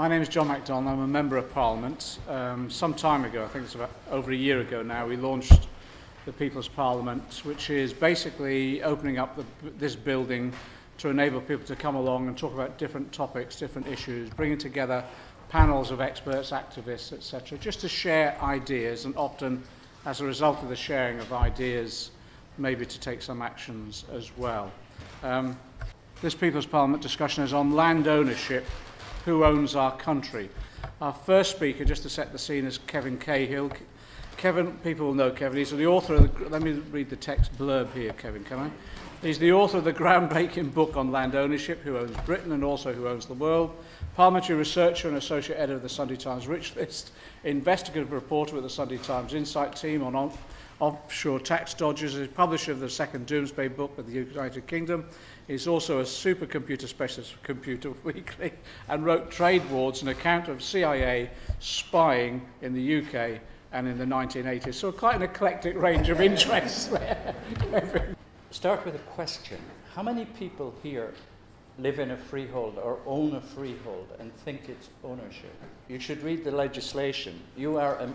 My name is John McDonnell. I'm a Member of Parliament. Um, some time ago, I think it's about over a year ago now, we launched the People's Parliament, which is basically opening up the, this building to enable people to come along and talk about different topics, different issues, bringing together panels of experts, activists, etc., just to share ideas and often, as a result of the sharing of ideas, maybe to take some actions as well. Um, this People's Parliament discussion is on land ownership, who owns our country. Our first speaker, just to set the scene, is Kevin Cahill. Kevin, people will know Kevin. He's the author of the, let me read the text blurb here, Kevin, can I? He's the author of the groundbreaking book on land ownership, Who Owns Britain and also Who Owns the World, parliamentary researcher and associate editor of the Sunday Times Rich List, investigative reporter with the Sunday Times Insight Team on, on offshore tax dodgers, is publisher of the second Doomsday book of the United Kingdom. He's also a supercomputer specialist for Computer Weekly and wrote Trade Wars, an account of CIA spying in the UK and in the 1980s. So quite an eclectic range of interests there. start with a question. How many people here live in a freehold or own a freehold and think it's ownership? You should read the legislation. You are a,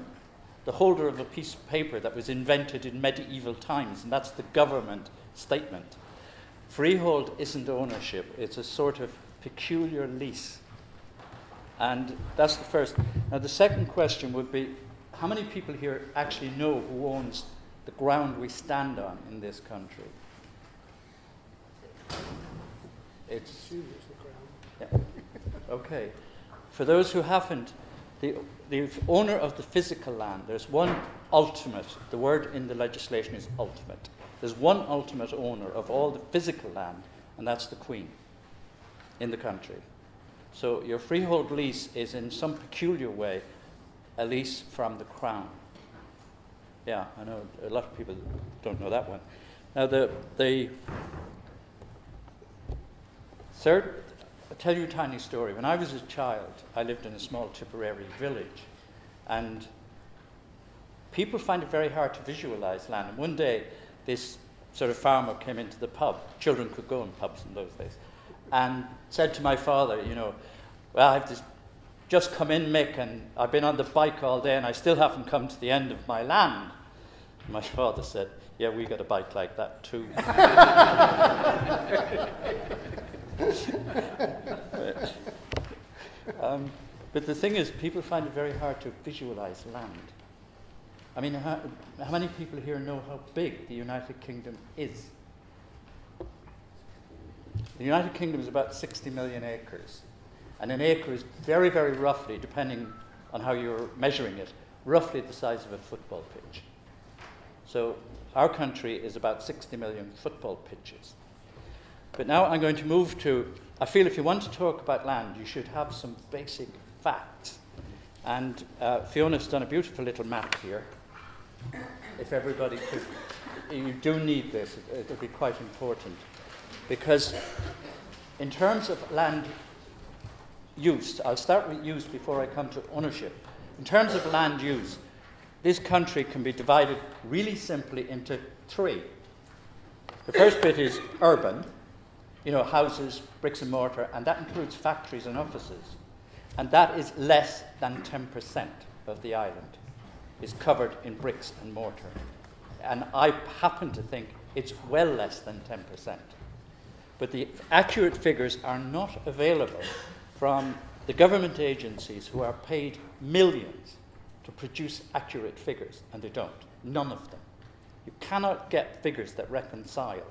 the holder of a piece of paper that was invented in medieval times, and that's the government statement. Freehold isn't ownership, it's a sort of peculiar lease. And that's the first. Now, the second question would be how many people here actually know who owns the ground we stand on in this country? It's. Yeah. Okay. For those who haven't, the, the owner of the physical land, there's one ultimate, the word in the legislation is ultimate. There's one ultimate owner of all the physical land, and that's the Queen in the country. So your freehold lease is in some peculiar way a lease from the Crown. Yeah, I know a lot of people don't know that one. Now, the, the Third, I'll tell you a tiny story. When I was a child, I lived in a small Tipperary village, and people find it very hard to visualize land. And one day, this sort of farmer came into the pub. Children could go in pubs in those days, and said to my father, you know, well, I've just, just come in, Mick, and I've been on the bike all day, and I still haven't come to the end of my land. My father said, yeah, we got a bike like that too. um, but the thing is, people find it very hard to visualize land. I mean, how, how many people here know how big the United Kingdom is? The United Kingdom is about 60 million acres. And an acre is very, very roughly, depending on how you're measuring it, roughly the size of a football pitch. So our country is about 60 million football pitches. But now I'm going to move to, I feel if you want to talk about land, you should have some basic facts. And uh, Fiona's done a beautiful little map here. If everybody could, you do need this, it, will be quite important. Because in terms of land use, I'll start with use before I come to ownership. In terms of land use, this country can be divided really simply into three. The first bit is urban, you know, houses, bricks and mortar, and that includes factories and offices. And that is less than 10% of the island is covered in bricks and mortar. And I happen to think it's well less than 10%. But the accurate figures are not available from the government agencies who are paid millions to produce accurate figures, and they don't. None of them. You cannot get figures that reconcile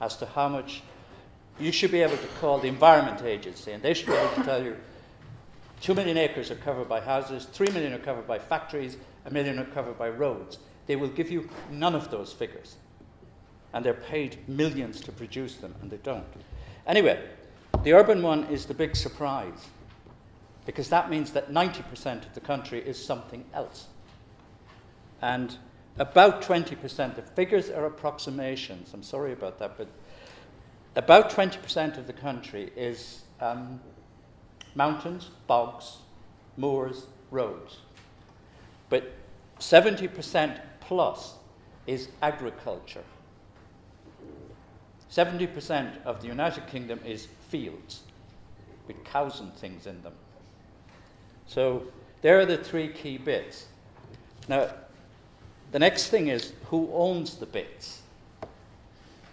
as to how much you should be able to call the Environment Agency, and they should be able to tell you 2 million acres are covered by houses, 3 million are covered by factories, a million are covered by roads. They will give you none of those figures. And they're paid millions to produce them, and they don't. Anyway, the urban one is the big surprise, because that means that 90% of the country is something else. And about 20%, the figures are approximations, I'm sorry about that, but about 20% of the country is um, mountains, bogs, moors, roads. But 70% plus is agriculture. 70% of the United Kingdom is fields with cows and things in them. So there are the three key bits. Now, the next thing is who owns the bits?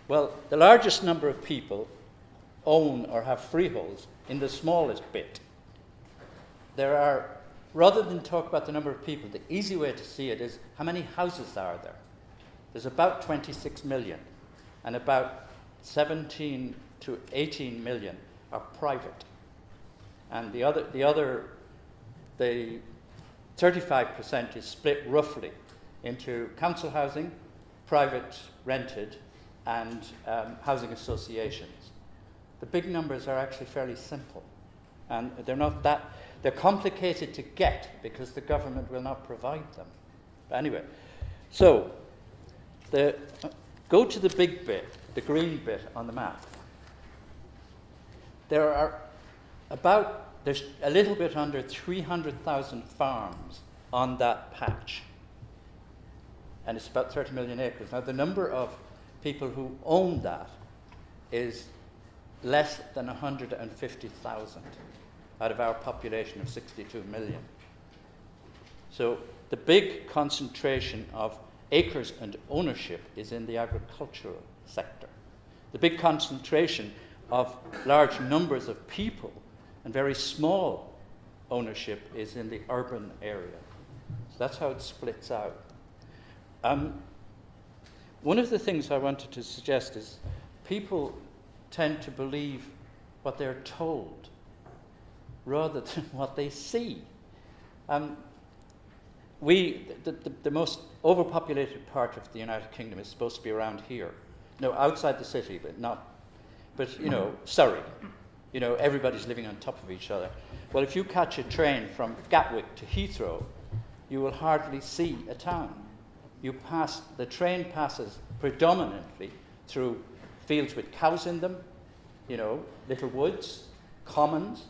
Well, the largest number of people own or have freeholds in the smallest bit. There are, rather than talk about the number of people, the easy way to see it is how many houses are there? There's about 26 million, and about 17 to 18 million are private. And the other, the other, the 35% is split roughly into council housing, private rented, and um, housing associations. The big numbers are actually fairly simple, and they're not that, they're complicated to get because the government will not provide them. But anyway, so the, go to the big bit, the green bit on the map. There are about, there's a little bit under 300,000 farms on that patch. And it's about 30 million acres. Now, the number of people who own that is less than 150,000 out of our population of 62 million. So the big concentration of acres and ownership is in the agricultural sector. The big concentration of large numbers of people and very small ownership is in the urban area. So that's how it splits out. Um, one of the things I wanted to suggest is people tend to believe what they're told rather than what they see. Um, we, the, the, the, most overpopulated part of the United Kingdom is supposed to be around here. No, outside the city, but not, but you know, Surrey. You know, everybody's living on top of each other. Well, if you catch a train from Gatwick to Heathrow, you will hardly see a town you pass, the train passes predominantly through fields with cows in them, you know, little woods, commons,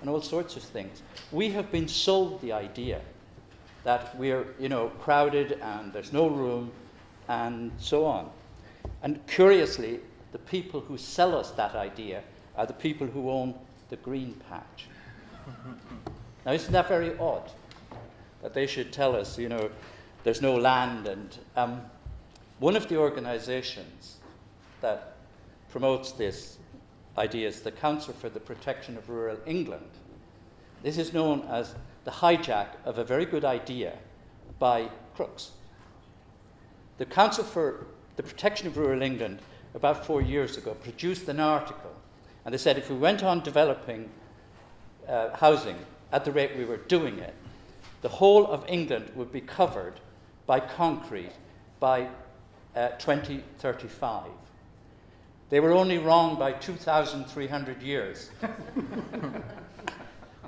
and all sorts of things. We have been sold the idea that we're, you know, crowded and there's no room and so on. And curiously, the people who sell us that idea are the people who own the green patch. now, isn't that very odd? That they should tell us, you know, there's no land. And um, one of the organizations that promotes this idea is the Council for the Protection of Rural England. This is known as the hijack of a very good idea by crooks. The Council for the Protection of Rural England, about four years ago, produced an article, and they said if we went on developing uh, housing at the rate we were doing it, the whole of England would be covered by concrete by uh, 2035. They were only wrong by 2,300 years.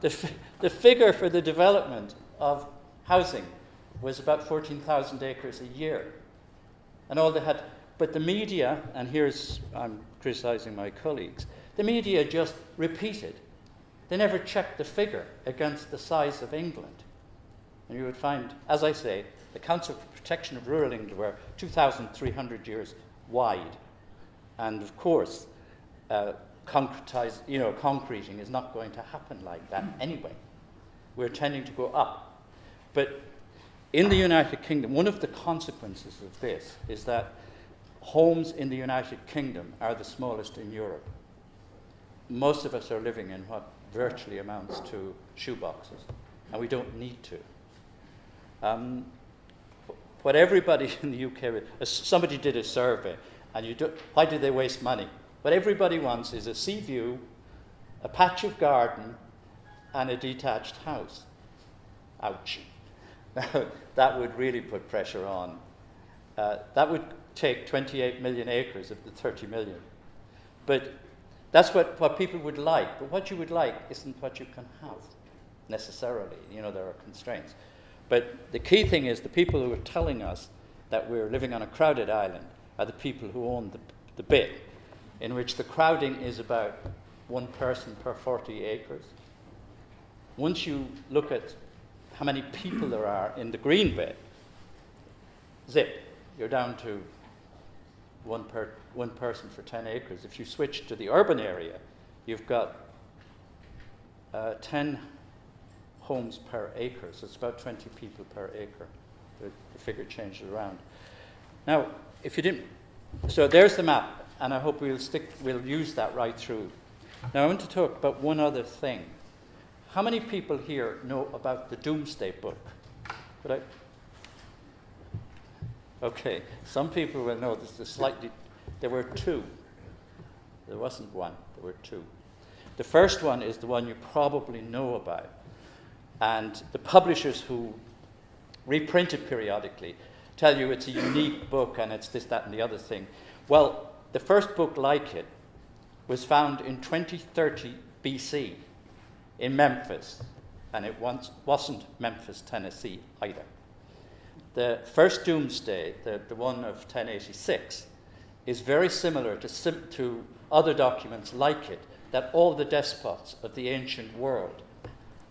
the, f- the figure for the development of housing was about 14,000 acres a year. And all they had, but the media, and here's, I'm criticizing my colleagues, the media just repeated. They never checked the figure against the size of England. And you would find, as I say, the Council for Protection of Rural England were 2,300 years wide. And of course, uh, concretize, you know, concreting is not going to happen like that anyway. We're tending to go up. But in the United Kingdom, one of the consequences of this is that homes in the United Kingdom are the smallest in Europe. Most of us are living in what virtually amounts to shoeboxes, and we don't need to. Um, what everybody in the UK, somebody did a survey, and you do, why do they waste money? What everybody wants is a sea view, a patch of garden, and a detached house. Ouch. Now that would really put pressure on. Uh, that would take 28 million acres of the 30 million. But that's what, what people would like. But what you would like isn't what you can have necessarily. You know, there are constraints. But the key thing is the people who are telling us that we're living on a crowded island are the people who own the, the bit, in which the crowding is about one person per 40 acres. Once you look at how many people there are in the green bit, zip, you're down to one, per, one person for 10 acres. If you switch to the urban area, you've got uh, 10 homes per acre. So it's about 20 people per acre. The, the figure changes around. Now, if you didn't, so there's the map, and I hope we'll stick, we'll use that right through. Now I want to talk about one other thing. How many people here know about the Domesday Book? Could I? Okay, some people will know this is slightly. There were two. There wasn't one. There were two. The first one is the one you probably know about, and the publishers who reprint it periodically tell you it's a unique book and it's this, that, and the other thing. Well, the first book like it was found in 2030 BC in Memphis, and it once wasn't Memphis, Tennessee either. The first domesday, the, the one of 1086, is very similar to, sim- to other documents like it that all the despots of the ancient world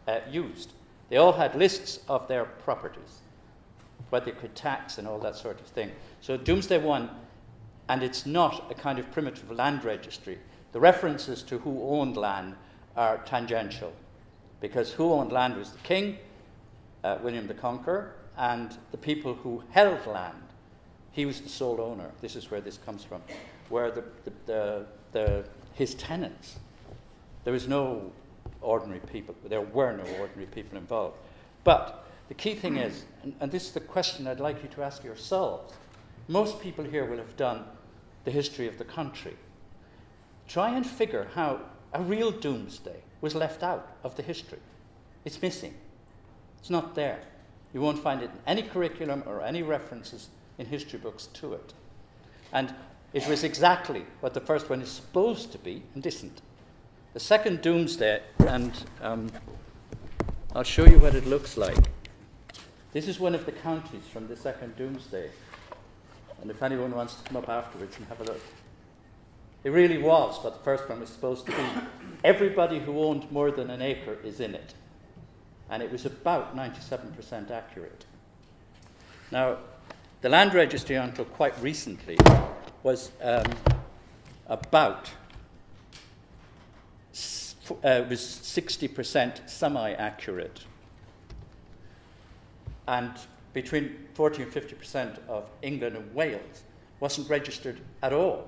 uh, used. They all had lists of their properties, what they could tax and all that sort of thing. So Domesday 1, and it's not a kind of primitive land registry. The references to who owned land are tangential, because who owned land was the king, uh, William the Conqueror, and the people who held land. He was the sole owner. This is where this comes from, where the, the, the, the his tenants. There was no ordinary people. There were no ordinary people involved. But the key thing is, and, and this is the question I'd like you to ask yourselves. Most people here will have done the history of the country. Try and figure how a real domesday was left out of the history. It's missing. It's not there. You won't find it in any curriculum or any references in history books to it. And it was exactly what the first one is supposed to be and isn't. The second domesday, and um, I'll show you what it looks like. This is one of the counties from the second domesday. And if anyone wants to come up afterwards and have a look. It really was what the first one was supposed to be. Everybody who owned more than an acre is in it. And it was about 97% accurate. Now, the land registry until quite recently was um, about uh, was 60% semi-accurate. And between 40 and 50% of England and Wales wasn't registered at all.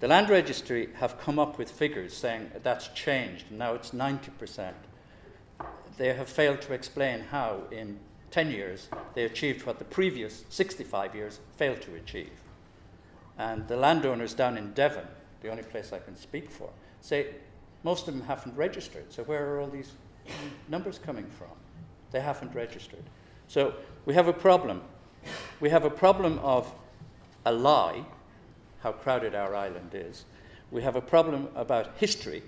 The Land Registry have come up with figures saying that's changed, now it's 90%. They have failed to explain how, in 10 years, they achieved what the previous 65 years failed to achieve. And the landowners down in Devon, the only place I can speak for, say most of them haven't registered. So, where are all these numbers coming from? They haven't registered. So, we have a problem. We have a problem of a lie how crowded our island is. We have a problem about history.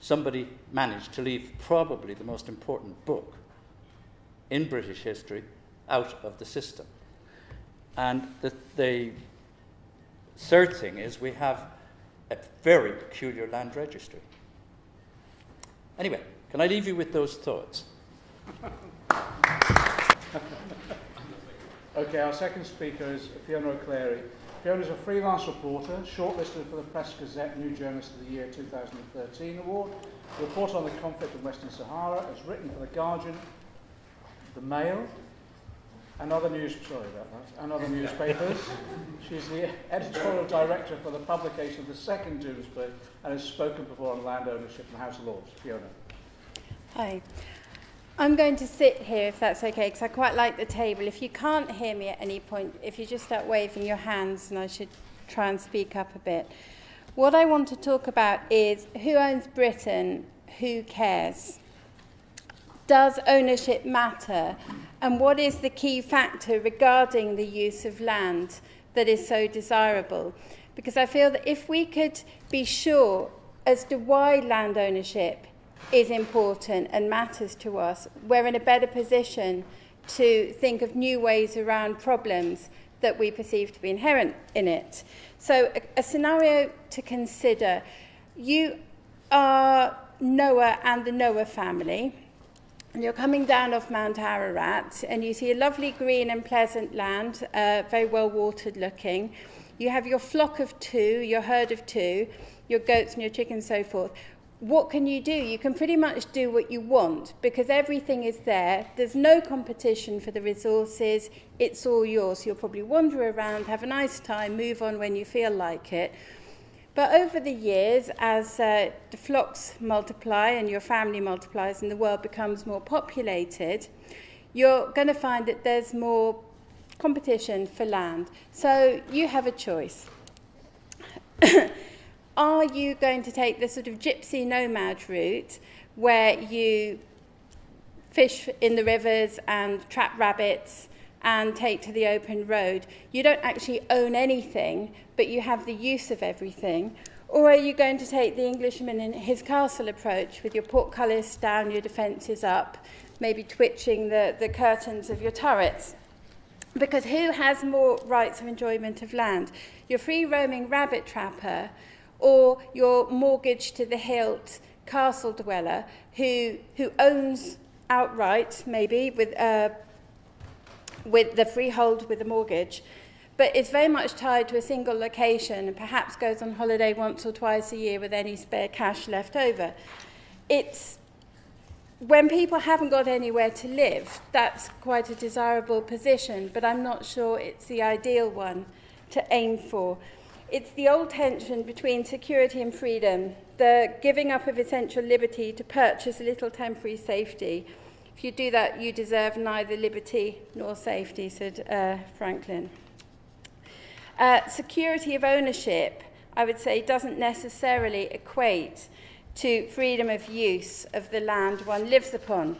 Somebody managed to leave probably the most important book in British history out of the system. And the, the third thing is we have a very peculiar land registry. Anyway, can I leave you with those thoughts? okay, our second speaker is Fiona McCleirigh. Fiona is a freelance reporter, shortlisted for the Press Gazette New Journalist of the Year 2013 award. reports on the conflict in Western Sahara, has written for The Guardian, The Mail, and other news, sorry about that, and other newspapers. She's the editorial director for the publication of the second Domesday and has spoken before on land ownership the House Lords. Fiona. Hi. I'm going to sit here if that's okay, because I quite like the table. If you can't hear me at any point, if you just start waving your hands, and I should try and speak up a bit. What I want to talk about is who owns Britain, who cares? Does ownership matter? And what is the key factor regarding the use of land that is so desirable? Because I feel that if we could be sure as to why land ownership is important and matters to us, we're in a better position to think of new ways around problems that we perceive to be inherent in it. So, a, a scenario to consider you are Noah and the Noah family, and you're coming down off Mount Ararat, and you see a lovely green and pleasant land, uh, very well watered looking. You have your flock of two, your herd of two, your goats and your chickens, so forth what can you do? You can pretty much do what you want because everything is there. There's no competition for the resources. It's all yours. You'll probably wander around, have a nice time, move on when you feel like it. But over the years, as uh, the flocks multiply and your family multiplies and the world becomes more populated, you're going to find that there's more competition for land. So you have a choice. Are you going to take the sort of gypsy nomad route where you fish in the rivers and trap rabbits and take to the open road? You don't actually own anything, but you have the use of everything. Or are you going to take the Englishman in his castle approach with your portcullis down, your defences up, maybe twitching the, the curtains of your turrets? Because who has more rights of enjoyment of land? Your free roaming rabbit trapper or your mortgage to the hilt castle dweller who, who owns outright, maybe, with, uh, with the freehold with the mortgage, but is very much tied to a single location and perhaps goes on holiday once or twice a year with any spare cash left over. It's when people haven't got anywhere to live, that's quite a desirable position, but I'm not sure it's the ideal one to aim for. It's the old tension between security and freedom, the giving up of essential liberty to purchase a little temporary safety. If you do that, you deserve neither liberty nor safety, said uh, Franklin. Uh, security of ownership, I would say, doesn't necessarily equate to freedom of use of the land one lives upon.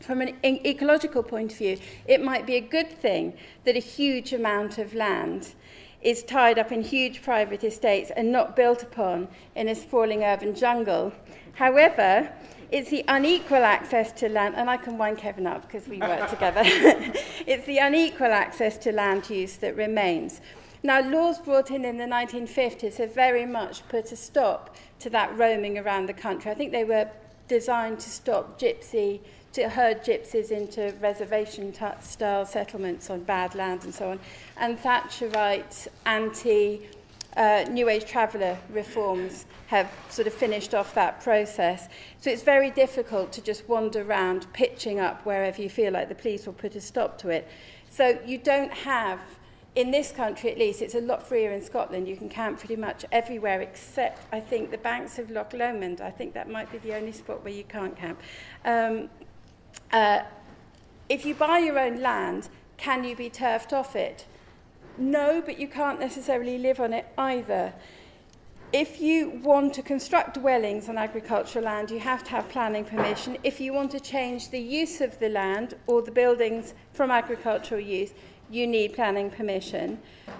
From an ecological point of view, it might be a good thing that a huge amount of land is tied up in huge private estates and not built upon in a sprawling urban jungle. However, it's the unequal access to land, and I can wind Kevin up because we work together. it's the unequal access to land use that remains. Now, laws brought in in the 1950s have very much put a stop to that roaming around the country. I think they were designed to stop gypsy herd gypsies into reservation-style settlements on bad land and so on. And Thatcherite anti uh, New Age traveller reforms have sort of finished off that process. So it's very difficult to just wander around pitching up wherever you feel like the police will put a stop to it. So you don't have, in this country at least, it's a lot freer in Scotland. You can camp pretty much everywhere except, I think, the banks of Loch Lomond. I think that might be the only spot where you can't camp. Um, uh, if you buy your own land, can you be turfed off it? No, but you can't necessarily live on it either. If you want to construct dwellings on agricultural land, you have to have planning permission. If you want to change the use of the land or the buildings from agricultural use, you need planning permission.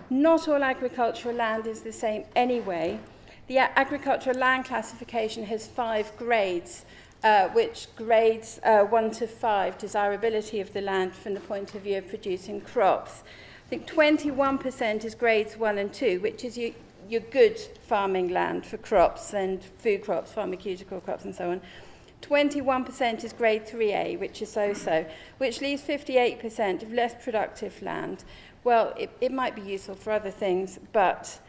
Not all agricultural land is the same anyway. The agricultural land classification has five grades uh, which grades uh, 1 to 5 desirability of the land from the point of view of producing crops. I think 21% is grades 1 and 2, which is your, your good farming land for crops and food crops, pharmaceutical crops and so on. 21% is grade 3A, which is so-so, which leaves 58% of less productive land. Well, it, it might be useful for other things, but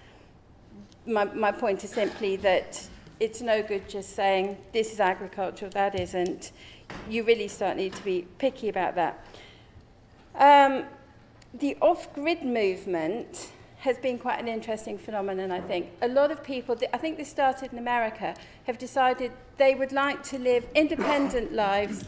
my, my point is simply that it's no good just saying this is agricultural, that isn't. You really start need to be picky about that. Um, the off-grid movement has been quite an interesting phenomenon, I think. A lot of people, I think this started in America, have decided they would like to live independent lives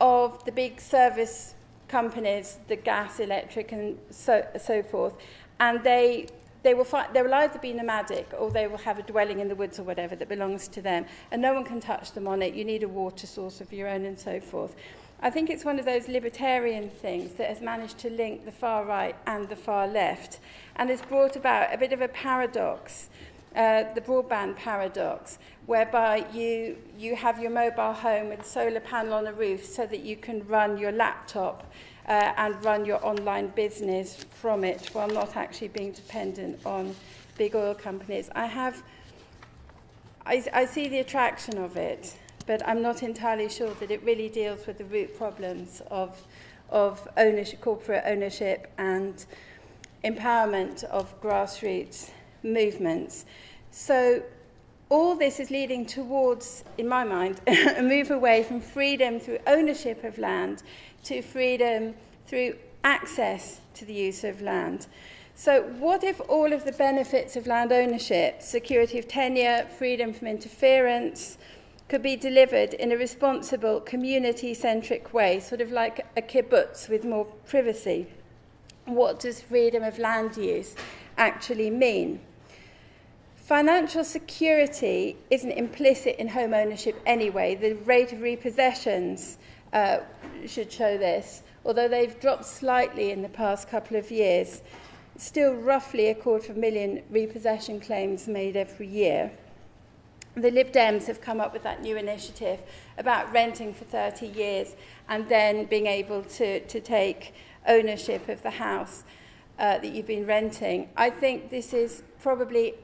of the big service companies, the gas, electric, and so, so forth. And they they will, they will either be nomadic or they will have a dwelling in the woods or whatever that belongs to them, and no one can touch them on it. You need a water source of your own and so forth. I think it's one of those libertarian things that has managed to link the far right and the far left, and has brought about a bit of a paradox, uh, the broadband paradox, whereby you, you have your mobile home with a solar panel on the roof so that you can run your laptop uh, and run your online business from it while not actually being dependent on big oil companies. I have, I, I see the attraction of it, but I'm not entirely sure that it really deals with the root problems of, of ownership, corporate ownership and empowerment of grassroots movements. So all this is leading towards, in my mind, a move away from freedom through ownership of land to freedom through access to the use of land. So, what if all of the benefits of land ownership, security of tenure, freedom from interference, could be delivered in a responsible, community centric way, sort of like a kibbutz with more privacy? What does freedom of land use actually mean? Financial security isn't implicit in home ownership anyway. The rate of repossessions uh, should show this, although they've dropped slightly in the past couple of years. Still roughly a quarter of a million repossession claims made every year. The Lib Dems have come up with that new initiative about renting for 30 years and then being able to, to take ownership of the house uh, that you've been renting. I think this is probably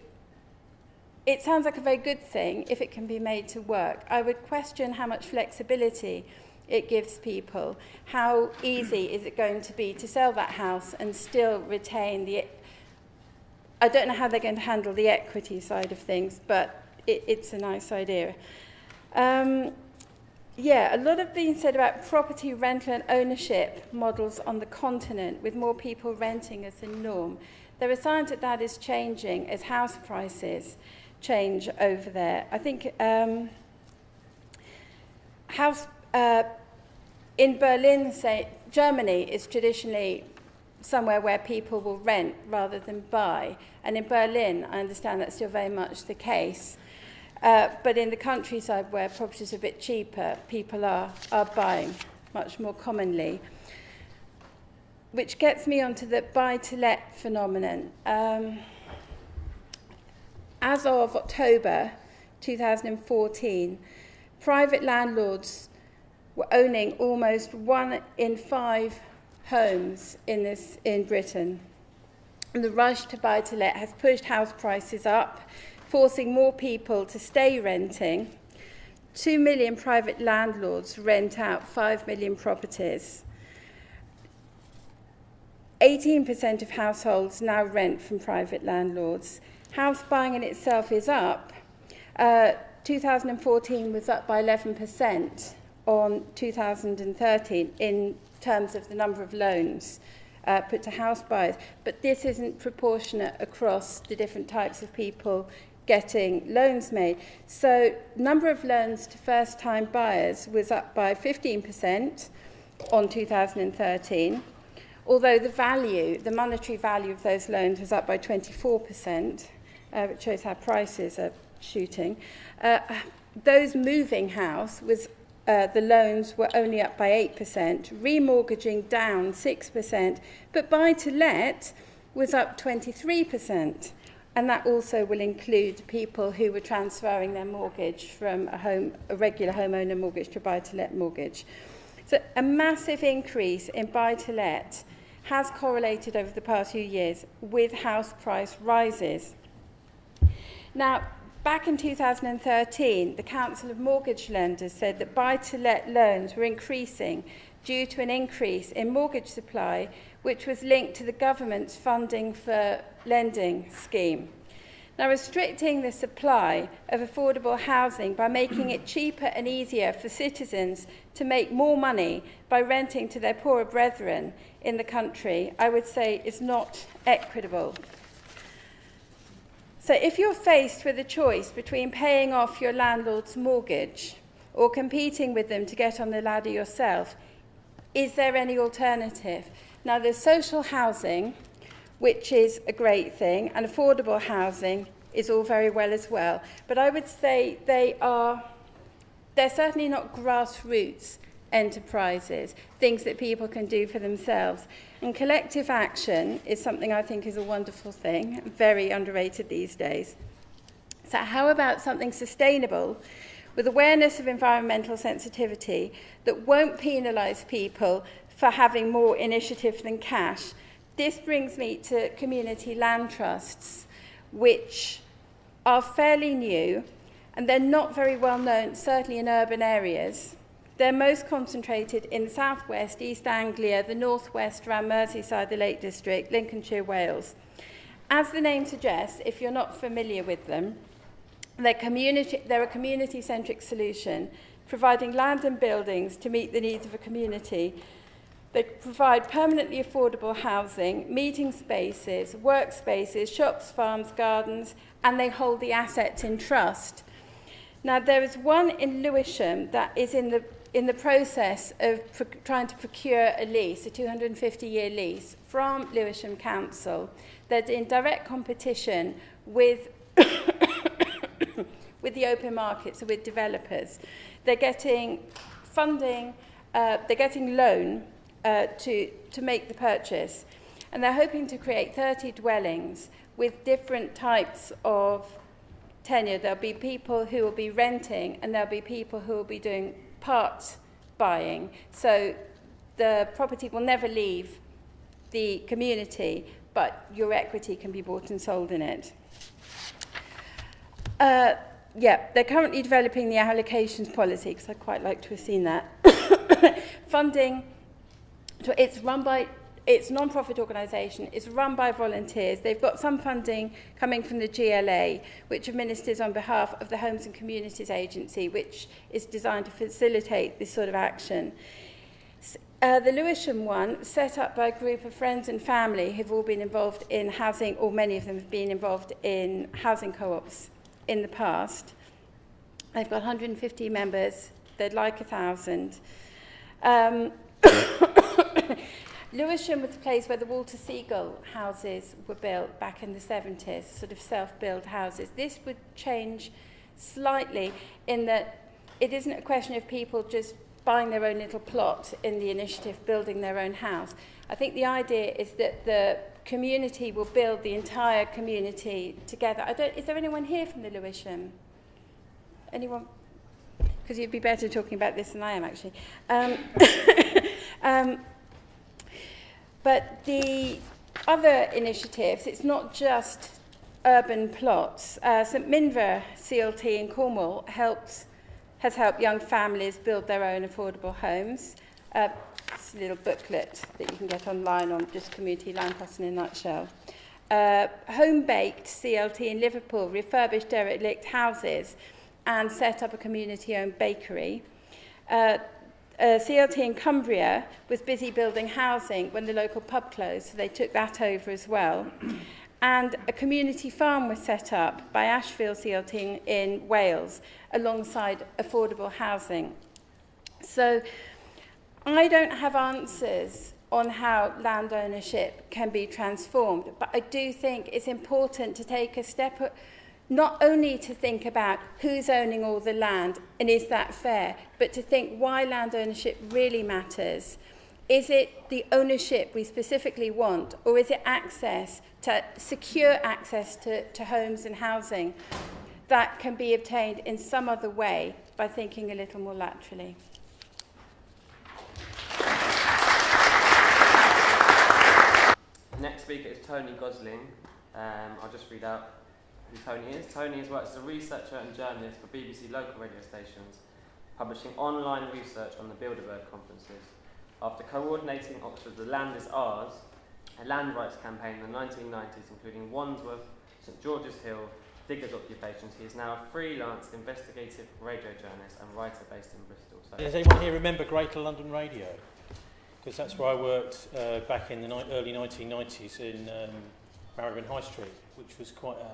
it sounds like a very good thing if it can be made to work. I would question how much flexibility it gives people. How easy is it going to be to sell that house and still retain the. I don't know how they're going to handle the equity side of things, but it, it's a nice idea. Um, yeah, a lot of being said about property rental and ownership models on the continent, with more people renting as the norm. There are signs that that is changing as house prices change over there. I think um, house uh, in Berlin, say Germany, is traditionally somewhere where people will rent rather than buy. And in Berlin, I understand that's still very much the case. Uh, but in the countryside where properties are a bit cheaper, people are, are buying much more commonly. Which gets me onto the buy to let phenomenon. Um, as of October 2014, private landlords were owning almost one in five homes in, this, in Britain. And the rush to buy to let has pushed house prices up, forcing more people to stay renting. Two million private landlords rent out five million properties. 18% of households now rent from private landlords, house buying in itself is up. Uh, 2014 was up by 11% on 2013 in terms of the number of loans uh, put to house buyers. But this isn't proportionate across the different types of people getting loans made. So number of loans to first-time buyers was up by 15% on 2013, although the value, the monetary value of those loans was up by 24%. uh, which shows how prices are shooting. Uh, those moving house was uh, the loans were only up by 8%, remortgaging down 6%, but buy to let was up 23%. And that also will include people who were transferring their mortgage from a, home, a regular homeowner mortgage to a buy to let mortgage. So a massive increase in buy to let has correlated over the past few years with house price rises. Now, back in 2013, the Council of Mortgage Lenders said that buy-to-let loans were increasing due to an increase in mortgage supply, which was linked to the government's funding for lending scheme. Now, restricting the supply of affordable housing by making it cheaper and easier for citizens to make more money by renting to their poorer brethren in the country, I would say is not equitable. So if you're faced with a choice between paying off your landlord's mortgage or competing with them to get on the ladder yourself, is there any alternative? Now, there's social housing, which is a great thing, and affordable housing is all very well as well. But I would say they are, they're certainly not grassroots enterprises, things that people can do for themselves. And collective action is something I think is a wonderful thing, very underrated these days. So how about something sustainable with awareness of environmental sensitivity that won't penalise people for having more initiative than cash? This brings me to community land trusts, which are fairly new and they're not very well known, certainly in urban areas. They're most concentrated in the southwest, East Anglia, the northwest around Merseyside, the Lake District, Lincolnshire, Wales. As the name suggests, if you're not familiar with them, They're, community, they're a community-centric solution, providing land and buildings to meet the needs of a community. They provide permanently affordable housing, meeting spaces, workspaces, shops, farms, gardens, and they hold the assets in trust. Now, there is one in Lewisham that is in the, in the process of trying to procure a lease, a 250-year lease, from Lewisham Council. They're in direct competition with with the open market, so with developers. They're getting funding, uh, they're getting loan uh, to, to make the purchase. And they're hoping to create 30 dwellings with different types of tenure. There'll be people who will be renting and there'll be people who will be doing part buying. So the property will never leave the community, but your equity can be bought and sold in it. Uh, yeah, they're currently developing the allocations policy because I'd quite like to have seen that. Funding, so it's run by, it's a non-profit organisation, it's run by volunteers. They've got some funding coming from the GLA, which administers on behalf of the Homes and Communities Agency, which is designed to facilitate this sort of action. Uh, the Lewisham one, set up by a group of friends and family who've all been involved in housing, or many of them have been involved in housing co-ops in the past. They've got 150 members. They'd like a thousand. Um, Lewisham was a place where the Walter Segal houses were built back in the 70s, sort of self-built houses. This would change slightly in that it isn't a question of people just buying their own little plot in the initiative, building their own house. I think the idea is that the community will build the entire community together. I don't, is there anyone here from the Lewisham? Anyone? Because you'd be better talking about this than I am, actually. Um, um, but the other initiatives, it's not just urban plots. Uh, St Minver CLT in Cornwall has helped young families build their own affordable homes. Uh, a little booklet that you can get online on just community land costs in a nutshell. Uh, home-baked CLT in Liverpool refurbished derelict houses and set up a community-owned bakery. Uh, uh, CLT in Cumbria was busy building housing when the local pub closed, so they took that over as well. and a community farm was set up by Ashfield CLT in Wales alongside affordable housing. So I don't have answers on how land ownership can be transformed, but I do think it's important to take a step, not only to think about who's owning all the land and is that fair, but to think why land ownership really matters. Is it the ownership we specifically want, or is it access to secure access to, to homes and housing that can be obtained in some other way by thinking a little more laterally? next speaker is Tony Gosling. Um, I'll just read out Tony is. Tony has worked as a researcher and journalist for BBC local radio stations, publishing online research on the Bilderberg conferences. After coordinating Oxford's The Land is Ours, a land rights campaign in the 1990s, including Wandsworth, St George's Hill, diggers' occupations, he is now a freelance investigative radio journalist and writer based in Bristol. So Does anyone here remember Greater London Radio? because that's where I worked uh, back in the ni early 1990s in um, Marylebone High Street, which was quite an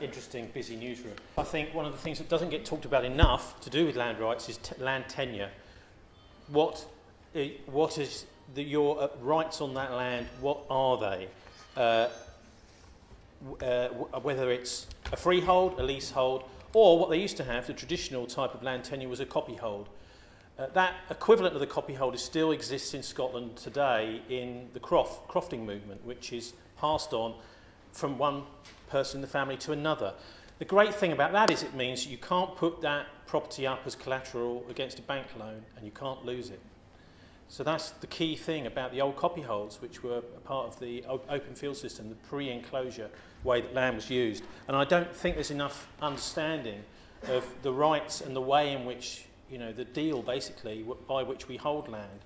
interesting, busy newsroom. I think one of the things that doesn't get talked about enough to do with land rights is land tenure. What, uh, what is the, your uh, rights on that land, what are they? Uh, uh, whether it's a freehold, a leasehold, or what they used to have, the traditional type of land tenure was a copyhold. Uh, that equivalent of the copyholder still exists in Scotland today in the croft, crofting movement, which is passed on from one person in the family to another. The great thing about that is it means you can't put that property up as collateral against a bank loan and you can't lose it. So that's the key thing about the old copyholds, which were a part of the open field system, the pre-enclosure way that land was used. And I don't think there's enough understanding of the rights and the way in which you know, the deal basically by which we hold land.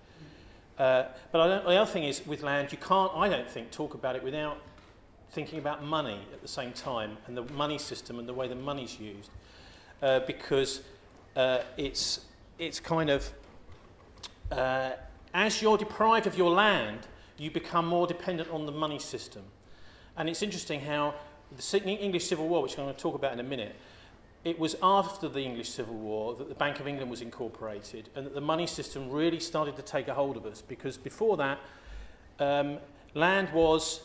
Uh, but the other thing is with land, you can't, I don't think, talk about it without thinking about money at the same time and the money system and the way the money's used uh, because uh, it's, it's kind of, uh, as you're deprived of your land, you become more dependent on the money system. And it's interesting how the English Civil War, which I'm going to talk about in a minute, it was after the English Civil War that the Bank of England was incorporated and that the money system really started to take a hold of us because before that, um, land was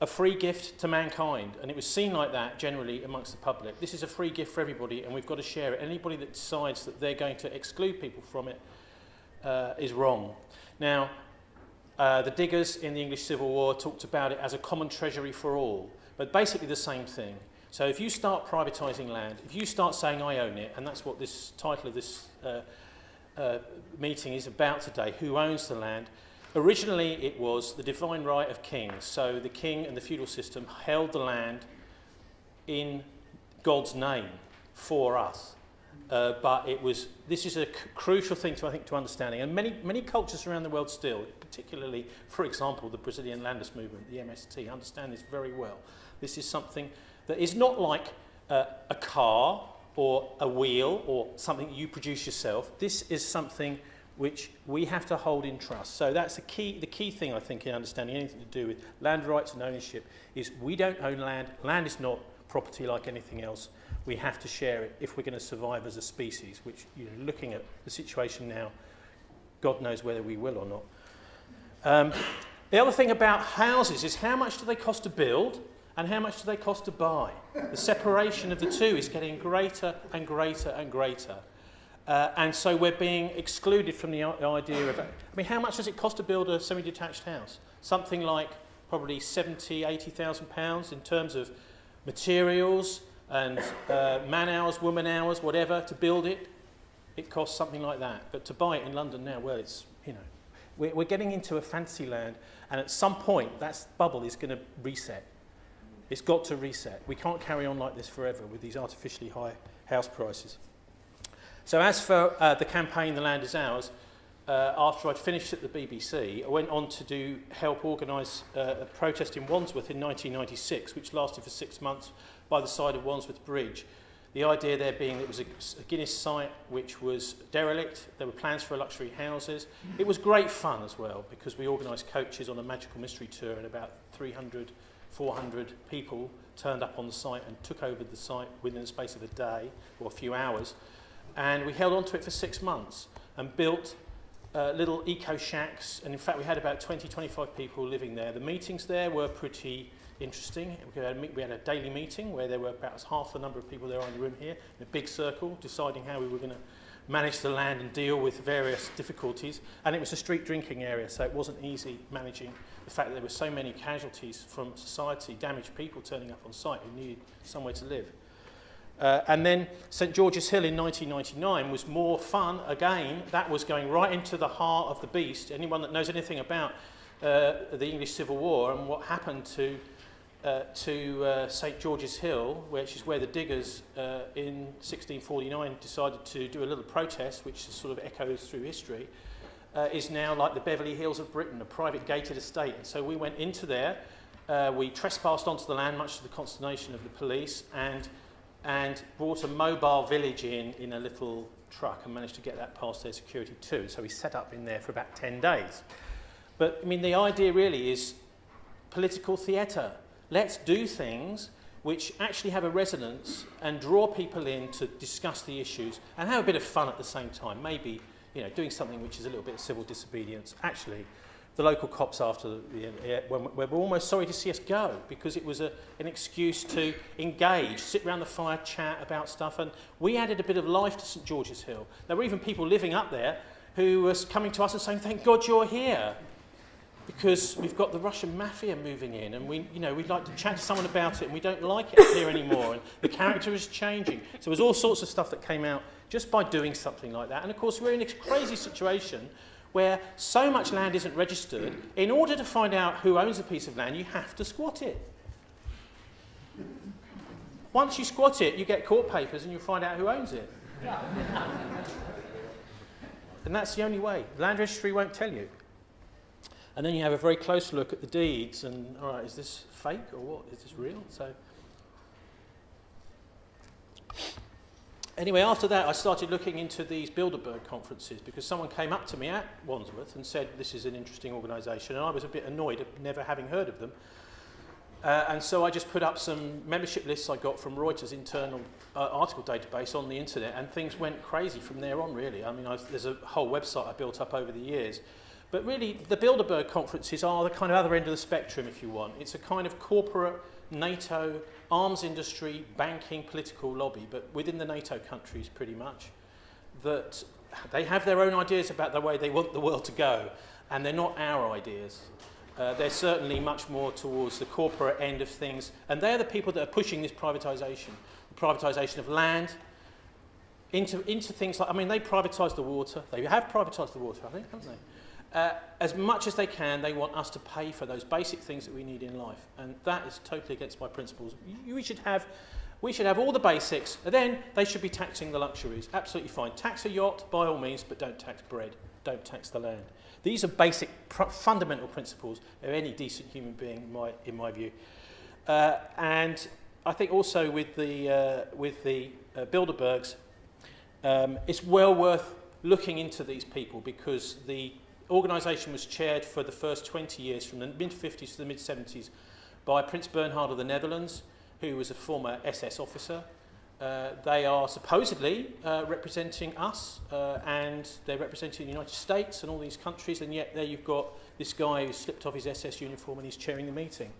a free gift to mankind and it was seen like that generally amongst the public. This is a free gift for everybody and we've got to share it. Anybody that decides that they're going to exclude people from it uh, is wrong. Now, uh, the diggers in the English Civil War talked about it as a common treasury for all, but basically the same thing. So if you start privatising land, if you start saying I own it, and that's what this title of this uh, uh, meeting is about today, who owns the land, originally it was the divine right of kings. So the king and the feudal system held the land in God's name for us. Uh, but it was, this is a crucial thing to, I think, to understanding. And many, many cultures around the world still, particularly, for example, the Brazilian landless movement, the MST, understand this very well. This is something that is not like uh, a car or a wheel or something you produce yourself. This is something which we have to hold in trust. So that's the key, the key thing, I think, in understanding anything to do with land rights and ownership is we don't own land. Land is not property like anything else. We have to share it if we're going to survive as a species, which, you know, looking at the situation now, God knows whether we will or not. Um, the other thing about houses is how much do they cost to build and how much do they cost to buy? The separation of the two is getting greater and greater and greater. Uh, and so we're being excluded from the idea of, I mean, how much does it cost to build a semi-detached house? Something like probably 70, 80,000 pounds in terms of materials and uh, man hours, woman hours, whatever, to build it. It costs something like that. But to buy it in London now, well, it's, you know, we're, we're getting into a fancy land. And at some point, that bubble is going to reset. It's got to reset. We can't carry on like this forever with these artificially high house prices. So as for uh, the campaign The Land Is Ours, uh, after I'd finished at the BBC, I went on to do help organise uh, a protest in Wandsworth in 1996, which lasted for six months by the side of Wandsworth Bridge. The idea there being that it was a, a Guinness site which was derelict. There were plans for luxury houses. It was great fun as well because we organised coaches on a magical mystery tour and about 300 400 people turned up on the site and took over the site within the space of a day or a few hours. And we held on to it for six months and built uh, little eco shacks. And in fact, we had about 20, 25 people living there. The meetings there were pretty interesting. We had, a, we had a daily meeting where there were about half the number of people there in the room here, in a big circle, deciding how we were going to manage the land and deal with various difficulties. And it was a street drinking area, so it wasn't easy managing the fact that there were so many casualties from society, damaged people turning up on site who needed somewhere to live. Uh, and then St George's Hill in 1999 was more fun again. That was going right into the heart of the beast. Anyone that knows anything about uh, the English Civil War and what happened to, uh, to uh, St George's Hill, which is where the diggers uh, in 1649 decided to do a little protest, which sort of echoes through history, uh, is now like the Beverly Hills of Britain, a private gated estate. And so we went into there, uh, we trespassed onto the land, much to the consternation of the police, and, and brought a mobile village in in a little truck and managed to get that past their security too. So we set up in there for about 10 days. But I mean, the idea really is political theatre. Let's do things which actually have a resonance and draw people in to discuss the issues and have a bit of fun at the same time. Maybe you know, doing something which is a little bit of civil disobedience. Actually, the local cops after the, when, were almost sorry to see us go because it was a, an excuse to engage, sit around the fire, chat about stuff. And we added a bit of life to St George's Hill. There were even people living up there who were coming to us and saying, thank God you're here. Because we've got the Russian mafia moving in, and we, you know, we'd like to chat to someone about it, and we don't like it here anymore, and the character is changing. So there was all sorts of stuff that came out just by doing something like that. And of course, we're in a crazy situation where so much land isn't registered. In order to find out who owns a piece of land, you have to squat it. Once you squat it, you get court papers and you find out who owns it. and that's the only way. The land registry won't tell you. And then you have a very close look at the deeds, and all right, is this fake or what? Is this real? So, anyway, after that, I started looking into these Bilderberg conferences because someone came up to me at Wandsworth and said, This is an interesting organisation. And I was a bit annoyed at never having heard of them. Uh, and so I just put up some membership lists I got from Reuters' internal uh, article database on the internet, and things went crazy from there on, really. I mean, I, there's a whole website I built up over the years. But really, the Bilderberg conferences are the kind of other end of the spectrum, if you want. It's a kind of corporate NATO, arms industry, banking, political lobby, but within the NATO countries, pretty much, that they have their own ideas about the way they want the world to go, and they're not our ideas. Uh, they're certainly much more towards the corporate end of things, and they're the people that are pushing this privatisation, the privatisation of land, into, into things like, I mean, they privatised the water. They have privatised the water, I think, haven't they? Uh, as much as they can, they want us to pay for those basic things that we need in life. And that is totally against my principles. We should have, we should have all the basics, and then they should be taxing the luxuries. Absolutely fine. Tax a yacht, by all means, but don't tax bread. Don't tax the land. These are basic, fundamental principles of any decent human being, in my, in my view. Uh, and I think also with the, uh, with the uh, Bilderbergs, um, it's well worth looking into these people because the organisation was chaired for the first 20 years, from the mid-50s to the mid-70s, by Prince Bernhard of the Netherlands, who was a former SS officer. Uh, they are supposedly uh, representing us uh, and they're representing the United States and all these countries and yet there you've got this guy who slipped off his SS uniform and he's chairing the meeting.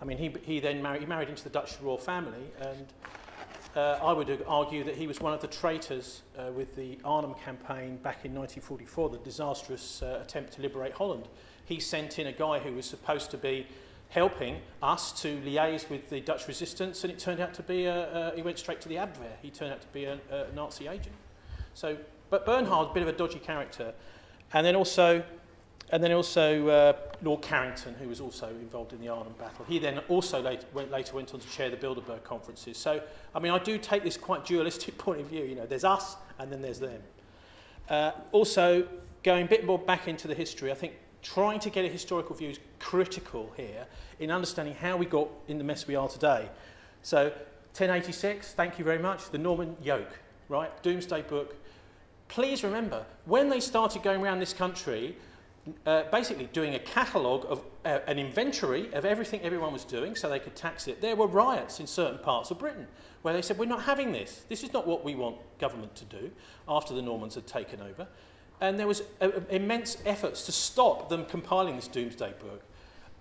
I mean, he, he then married, he married into the Dutch royal family and uh, I would argue that he was one of the traitors uh, with the Arnhem campaign back in 1944, the disastrous uh, attempt to liberate Holland. He sent in a guy who was supposed to be helping us to liaise with the Dutch resistance, and it turned out to be, a, a, he went straight to the Abwehr. He turned out to be a, a Nazi agent. So, but Bernhard, a bit of a dodgy character. And then also, and then also uh, Lord Carrington, who was also involved in the Arnhem battle. He then also later went, later went on to chair the Bilderberg conferences. So, I mean, I do take this quite dualistic point of view. You know, there's us and then there's them. Uh, also, going a bit more back into the history, I think trying to get a historical view is critical here in understanding how we got in the mess we are today. So, 1086, thank you very much, the Norman yoke, right? Domesday Book. Please remember, when they started going around this country, uh, basically doing a catalogue of uh, an inventory of everything everyone was doing so they could tax it. There were riots in certain parts of Britain where they said, we're not having this. This is not what we want government to do after the Normans had taken over. And there was a, a, immense efforts to stop them compiling this domesday Book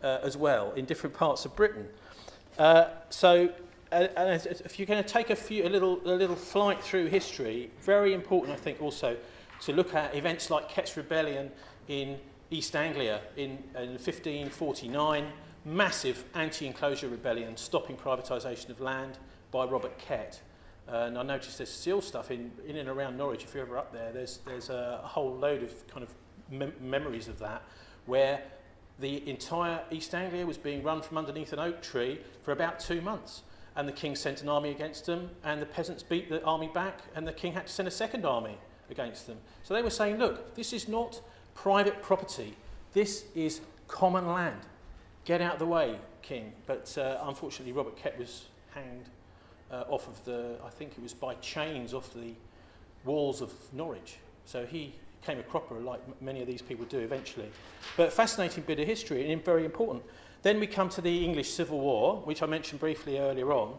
uh, as well in different parts of Britain. Uh, so uh, and if you're going to take a, few, a, little, a little flight through history, very important, I think, also to look at events like Kett's Rebellion in East Anglia in, in 1549, massive anti-enclosure rebellion stopping privatisation of land by Robert Kett. And I noticed there's still stuff in, in and around Norwich, if you're ever up there, there's, there's a, a whole load of kind of mem memories of that, where the entire East Anglia was being run from underneath an oak tree for about two months. And the king sent an army against them, and the peasants beat the army back, and the king had to send a second army against them. So they were saying, look, this is not private property. This is common land. Get out of the way, King. But uh, unfortunately, Robert Kett was hanged uh, off of the, I think it was by chains off the walls of Norwich. So he came a cropper like many of these people do eventually. But fascinating bit of history and very important. Then we come to the English Civil War, which I mentioned briefly earlier on.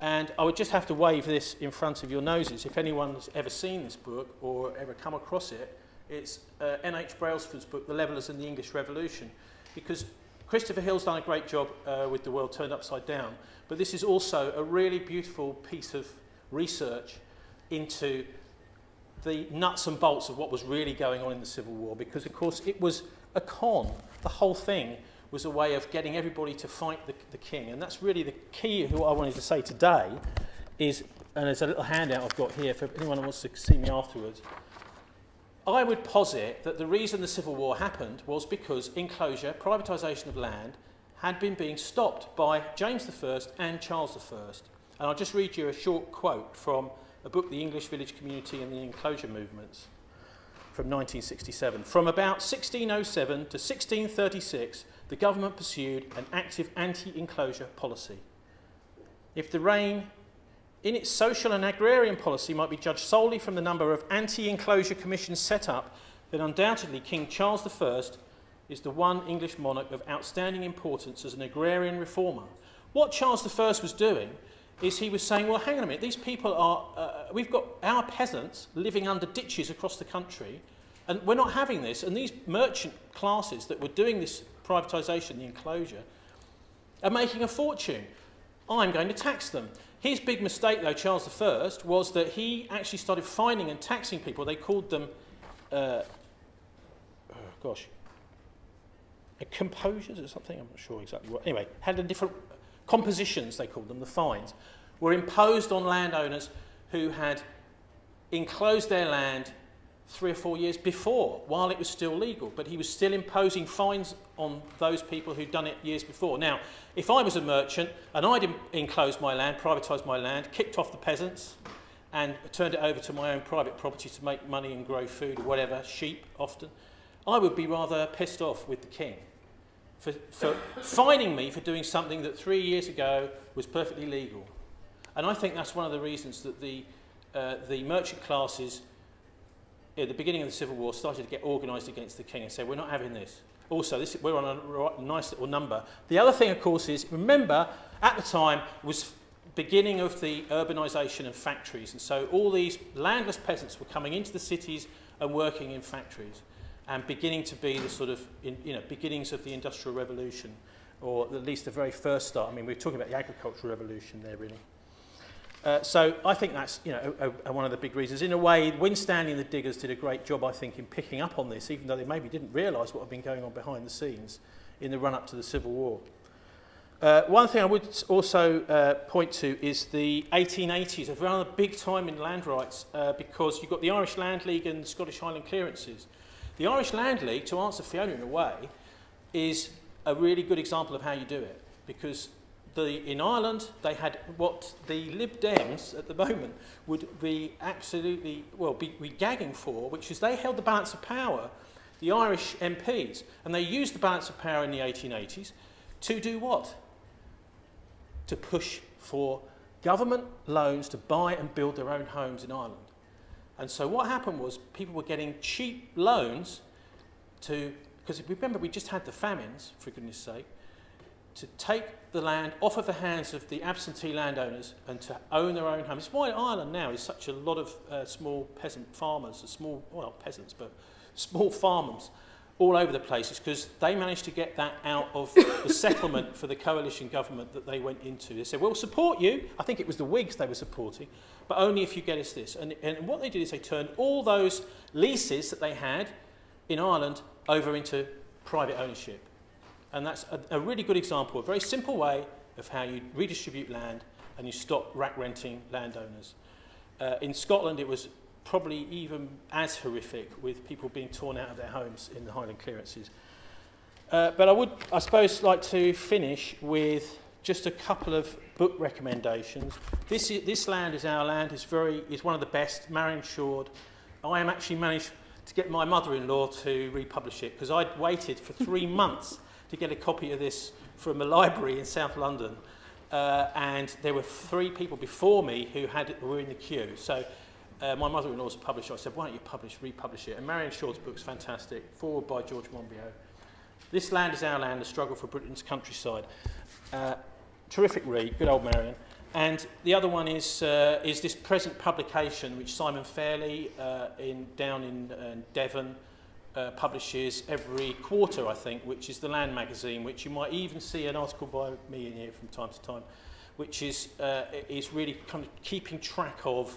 And I would just have to wave this in front of your noses. If anyone's ever seen this book or ever come across it, it's uh, N.H. Brailsford's book, The Levellers and the English Revolution, because Christopher Hill's done a great job uh, with The World Turned Upside Down, but this is also a really beautiful piece of research into the nuts and bolts of what was really going on in the Civil War, because of course it was a con. The whole thing was a way of getting everybody to fight the, the king, and that's really the key of what I wanted to say today is, and there's a little handout I've got here for anyone who wants to see me afterwards, I would posit that the reason the Civil War happened was because enclosure, privatisation of land, had been being stopped by James I and Charles I. And I'll just read you a short quote from a book, The English Village Community and the Enclosure Movements, from from 1967. From about 1607 to 1636, the government pursued an active anti-enclosure policy. If the reign in its social and agrarian policy might be judged solely from the number of anti-enclosure commissions set up, then undoubtedly King Charles I is the one English monarch of outstanding importance as an agrarian reformer. What Charles I was doing is he was saying, well, hang on a minute, these people are, uh, we've got our peasants living under ditches across the country, and we're not having this. And these merchant classes that were doing this privatisation, the enclosure, are making a fortune. I'm going to tax them. His big mistake, though, Charles I, was that he actually started fining and taxing people. They called them, uh, oh gosh, composures or something. I'm not sure exactly what. Anyway, had a different compositions, they called them, the fines, were imposed on landowners who had enclosed their land three or four years before, while it was still legal. But he was still imposing fines on those people who'd done it years before. Now, if I was a merchant and I'd enclosed my land, privatised my land, kicked off the peasants, and turned it over to my own private property to make money and grow food or whatever, sheep often, I would be rather pissed off with the king for, for fining me for doing something that three years ago was perfectly legal. And I think that's one of the reasons that the, uh, the merchant classes at the beginning of the Civil War started to get organised against the king and said, we're not having this. Also, this, we're on a nice little number. The other thing, of course, is remember at the time was beginning of the urbanisation of factories, and so all these landless peasants were coming into the cities and working in factories, and beginning to be the sort of in, you know beginnings of the industrial revolution, or at least the very first start. I mean, we're talking about the agricultural revolution there, really. Uh, so I think that's you know a, a, one of the big reasons. In a way, Winstanley and the Diggers did a great job, I think, in picking up on this, even though they maybe didn't realise what had been going on behind the scenes in the run-up to the Civil War. Uh, one thing I would also uh, point to is the 1880s, a rather big time in land rights, uh, because you've got the Irish Land League and the Scottish Highland Clearances. The Irish Land League, to answer Fiona in a way, is a really good example of how you do it, because the, in Ireland, they had what the Lib Dems at the moment would be absolutely, well, be, be gagging for, which is they held the balance of power, the Irish MPs, and they used the balance of power in the 1880s to do what? To push for government loans to buy and build their own homes in Ireland. And so what happened was people were getting cheap loans to, because remember we just had the famines, for goodness sake, to take the land off of the hands of the absentee landowners and to own their own homes. It's why Ireland now is such a lot of uh, small peasant farmers, small, well, not peasants, but small farmers all over the place. It's because they managed to get that out of the settlement for the coalition government that they went into. They said, we'll support you. I think it was the Whigs they were supporting, but only if you get us this. And, and what they did is they turned all those leases that they had in Ireland over into private ownership. And that's a, a really good example, a very simple way of how you redistribute land and you stop rack renting landowners. Uh, in Scotland, it was probably even as horrific with people being torn out of their homes in the Highland clearances. Uh, but I would, I suppose, like to finish with just a couple of book recommendations. This, is, this land is our land. It's very, is one of the best, Marion Shoard. I am actually managed to get my mother-in-law to republish it because I'd waited for three months to get a copy of this from a library in South London. Uh, and there were three people before me who had were in the queue. So uh, my mother-in-law was a publisher. I said, why don't you publish, republish it? And Marion Shoard's book's fantastic, forward by George Monbiot. This Land is Our Land, The Struggle for Britain's Countryside. Uh, terrific read, good old Marion. And the other one is, uh, is this present publication, which Simon Fairlie uh, in, down in uh, Devon uh, publishes every quarter, I think, which is the Land magazine, which you might even see an article by me in here from time to time, which is, uh, is really kind of keeping track of,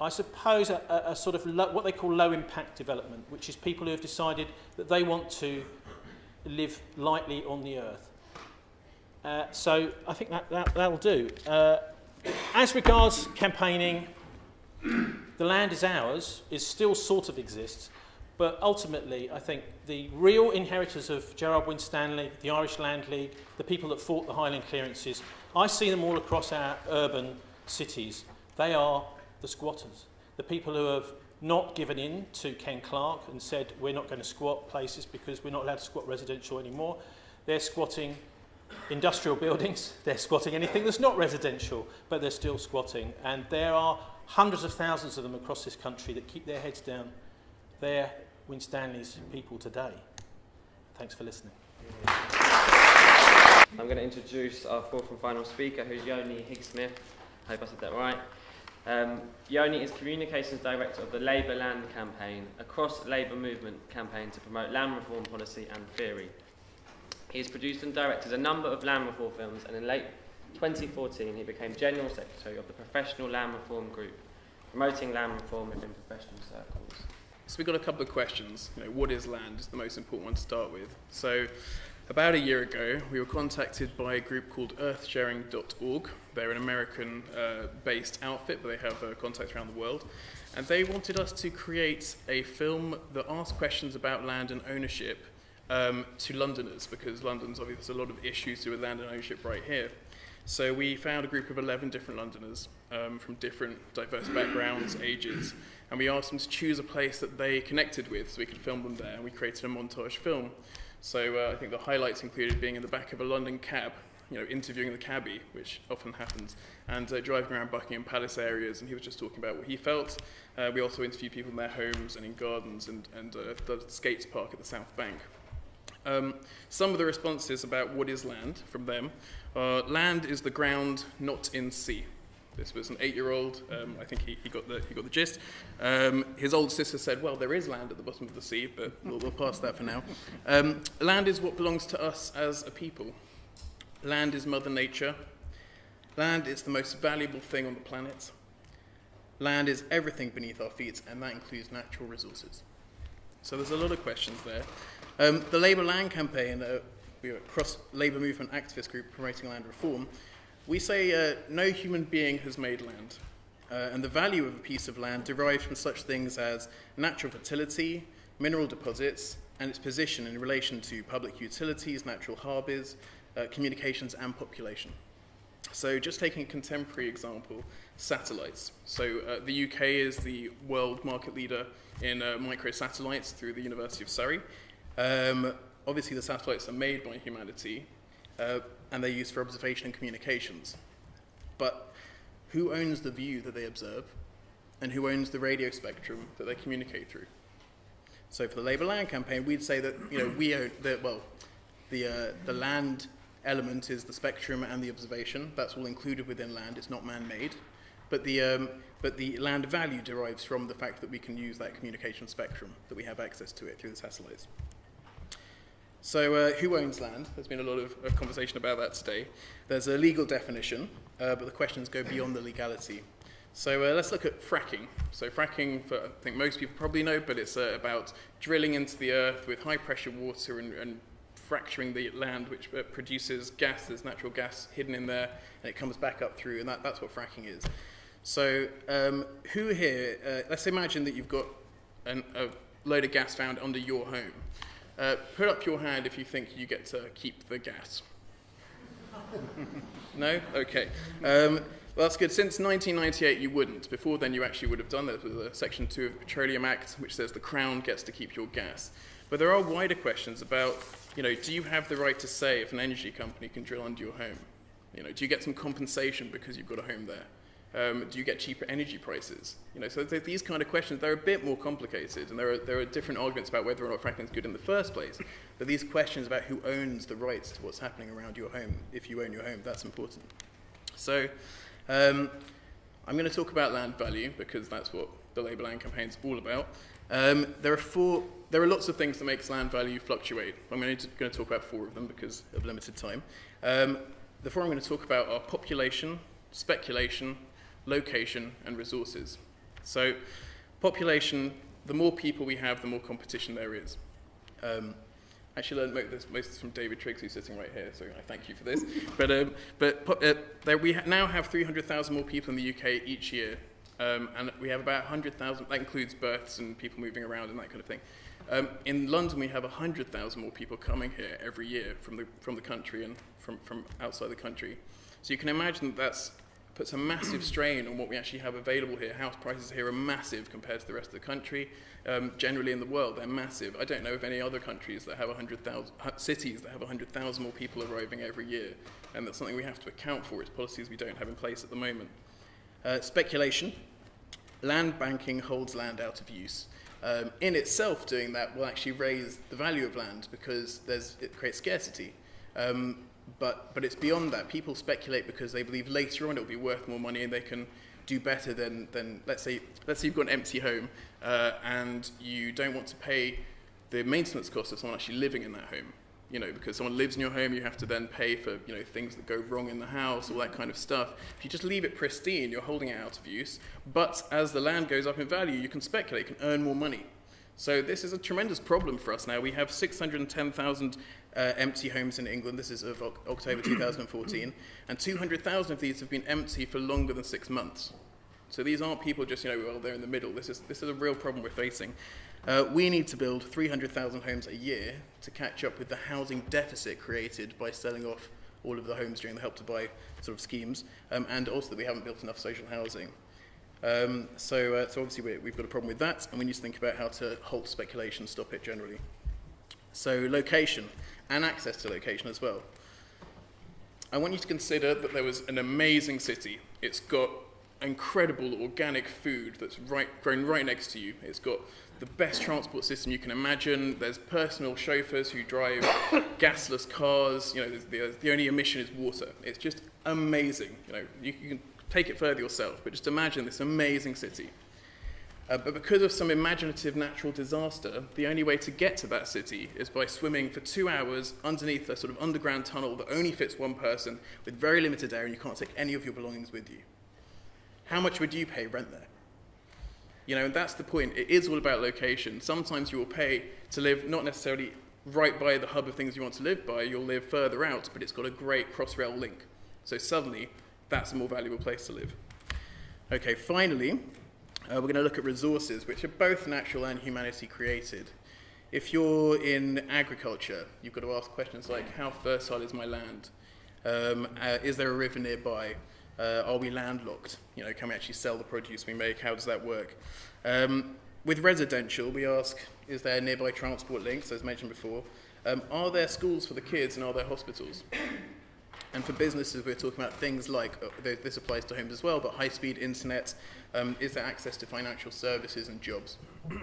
I suppose, a, a sort of what they call low impact development, which is people who have decided that they want to live lightly on the earth. Uh, so I think that, that, that'll do. Uh, as regards campaigning, the land is ours, it still sort of exists, but ultimately, I think the real inheritors of Gerard Winstanley, the Irish Land League, the people that fought the Highland clearances, I see them all across our urban cities. They are the squatters. the people who have not given in to Ken Clarke and said we're not going to squat places because we're not allowed to squat residential anymore. They're squatting industrial buildings, they're squatting anything that's not residential, but they're still squatting. And there are hundreds of thousands of them across this country that keep their heads down. They're Winstanley's people today. Thanks for listening. I'm going to introduce our fourth and final speaker, who's Yoni Higgsmith. I hope I said that right. Um, Yoni is Communications Director of the Labour Land Campaign, a cross-Labour movement campaign to promote land reform policy and theory. He has produced and directed a number of land reform films, and in late 2014 he became General Secretary of the Professional Land Reform Group, promoting land reform within professional circles. So we've got a couple of questions. You know, what is land is the most important one to start with. So about a year ago, we were contacted by a group called earthsharing.org. They're an American uh, based outfit, but they have uh, contacts around the world. And they wanted us to create a film that asked questions about land and ownership um, to Londoners, because London's obviously a lot of issues with land and ownership right here. So we found a group of 11 different Londoners um, from different diverse backgrounds, ages, and we asked them to choose a place that they connected with so we could film them there, and we created a montage film. So uh, I think the highlights included being in the back of a London cab, you know, interviewing the cabbie, which often happens, and uh, driving around Buckingham Palace areas, and he was just talking about what he felt. Uh, we also interviewed people in their homes and in gardens and, and uh, the skates park at the South Bank. Um, some of the responses about what is land from them are land is the ground not in sea. This was an eight-year-old. Um, I think he, he, got the, he got the gist. Um, his old sister said, well, there is land at the bottom of the sea, but we'll, we'll pass that for now. Um, land is what belongs to us as a people. Land is Mother Nature. Land is the most valuable thing on the planet. Land is everything beneath our feet, and that includes natural resources. So there's a lot of questions there. Um, the Labour Land Campaign, uh, we a cross-Labour movement activist group promoting land reform, we say uh, no human being has made land, uh, and the value of a piece of land derives from such things as natural fertility, mineral deposits, and its position in relation to public utilities, natural harbours, uh, communications, and population. So, just taking a contemporary example, satellites. So, uh, the UK is the world market leader in uh, microsatellites through the University of Surrey. Um, obviously, the satellites are made by humanity, uh, and they're used for observation and communications. But who owns the view that they observe, and who owns the radio spectrum that they communicate through? So for the Labour Land campaign, we'd say that you know we own the well, the uh, the land element is the spectrum and the observation. That's all included within land. It's not man-made, but the um, but the land value derives from the fact that we can use that communication spectrum that we have access to it through the satellites. So, uh, who owns land? There's been a lot of, of, conversation about that today. There's a legal definition, uh, but the questions go beyond the legality. So, uh, let's look at fracking. So, fracking, for, I think most people probably know, but it's uh, about drilling into the earth with high pressure water and, and fracturing the land, which uh, produces gas. There's natural gas hidden in there, and it comes back up through, and that, that's what fracking is. So, um, who here, uh, let's imagine that you've got an, a load of gas found under your home. Uh, put up your hand if you think you get to keep the gas. no? Okay. Um, well, that's good. Since 1998, you wouldn't. Before then, you actually would have done that with the Section 2 of the Petroleum Act, which says the Crown gets to keep your gas. But there are wider questions about, you know, do you have the right to say if an energy company can drill under your home? You know, do you get some compensation because you've got a home there? Um, do you get cheaper energy prices? You know, so these kind of questions, they're a bit more complicated, and there are, there are different arguments about whether or not fracking is good in the first place. But these questions about who owns the rights to what's happening around your home, if you own your home, that's important. So um, I'm going to talk about land value, because that's what the Labour Land Campaign is all about. Um, there, are four, there are lots of things that makes land value fluctuate. I'm going to, going to talk about four of them because of limited time. Um, the four I'm going to talk about are population, speculation, location, and resources. So population, the more people we have, the more competition there is. Um, actually learned most of this from David Triggs, who's sitting right here, so I thank you for this. but um, but uh, there, we ha now have 300,000 more people in the UK each year, um, and we have about 100,000, that includes births and people moving around and that kind of thing. Um, in London, we have 100,000 more people coming here every year from the, from the country and from, from outside the country. So you can imagine that that's puts a massive strain on what we actually have available here. House prices here are massive compared to the rest of the country. Um, generally in the world, they're massive. I don't know of any other countries that have 100,000, cities that have 100,000 more people arriving every year. And that's something we have to account for. It's policies we don't have in place at the moment. Uh, speculation. Land banking holds land out of use. Um, in itself, doing that will actually raise the value of land because there's, it creates scarcity. Um, but, but it's beyond that. People speculate because they believe later on it will be worth more money and they can do better than, than let's, say, let's say you've got an empty home uh, and you don't want to pay the maintenance cost of someone actually living in that home. You know, because someone lives in your home, you have to then pay for you know things that go wrong in the house, all that kind of stuff. If you just leave it pristine, you're holding it out of use. But as the land goes up in value, you can speculate, you can earn more money. So this is a tremendous problem for us now. We have 610,000 uh, empty homes in England. This is of October 2014, and 200,000 of these have been empty for longer than six months. So these aren't people just, you know, well, they're in the middle. This is, this is a real problem we're facing. Uh, we need to build 300,000 homes a year to catch up with the housing deficit created by selling off all of the homes during the Help to Buy sort of schemes, um, and also that we haven't built enough social housing. Um, so, uh, so obviously we, we've got a problem with that, and we need to think about how to halt speculation, stop it generally. So location and access to location as well. I want you to consider that there was an amazing city. It's got incredible organic food that's right, grown right next to you. It's got the best transport system you can imagine. There's personal chauffeurs who drive gasless cars. You know, the, the only emission is water. It's just amazing. You know, you, you can take it further yourself, but just imagine this amazing city. Uh, but because of some imaginative natural disaster, the only way to get to that city is by swimming for two hours underneath a sort of underground tunnel that only fits one person with very limited air and you can't take any of your belongings with you. How much would you pay rent there? You know, and that's the point. It is all about location. Sometimes you will pay to live not necessarily right by the hub of things you want to live by, you'll live further out, but it's got a great cross-rail link. So suddenly, that's a more valuable place to live. Okay, finally, uh, we're going to look at resources, which are both natural and humanity created. If you're in agriculture, you've got to ask questions like, how fertile is my land? Um, uh, is there a river nearby? Uh, are we landlocked? You know, can we actually sell the produce we make? How does that work? Um, with residential, we ask, is there nearby transport links, as mentioned before? Um, are there schools for the kids and are there hospitals? And for businesses, we're talking about things like, uh, this applies to homes as well, but high-speed internet, um, is there access to financial services and jobs?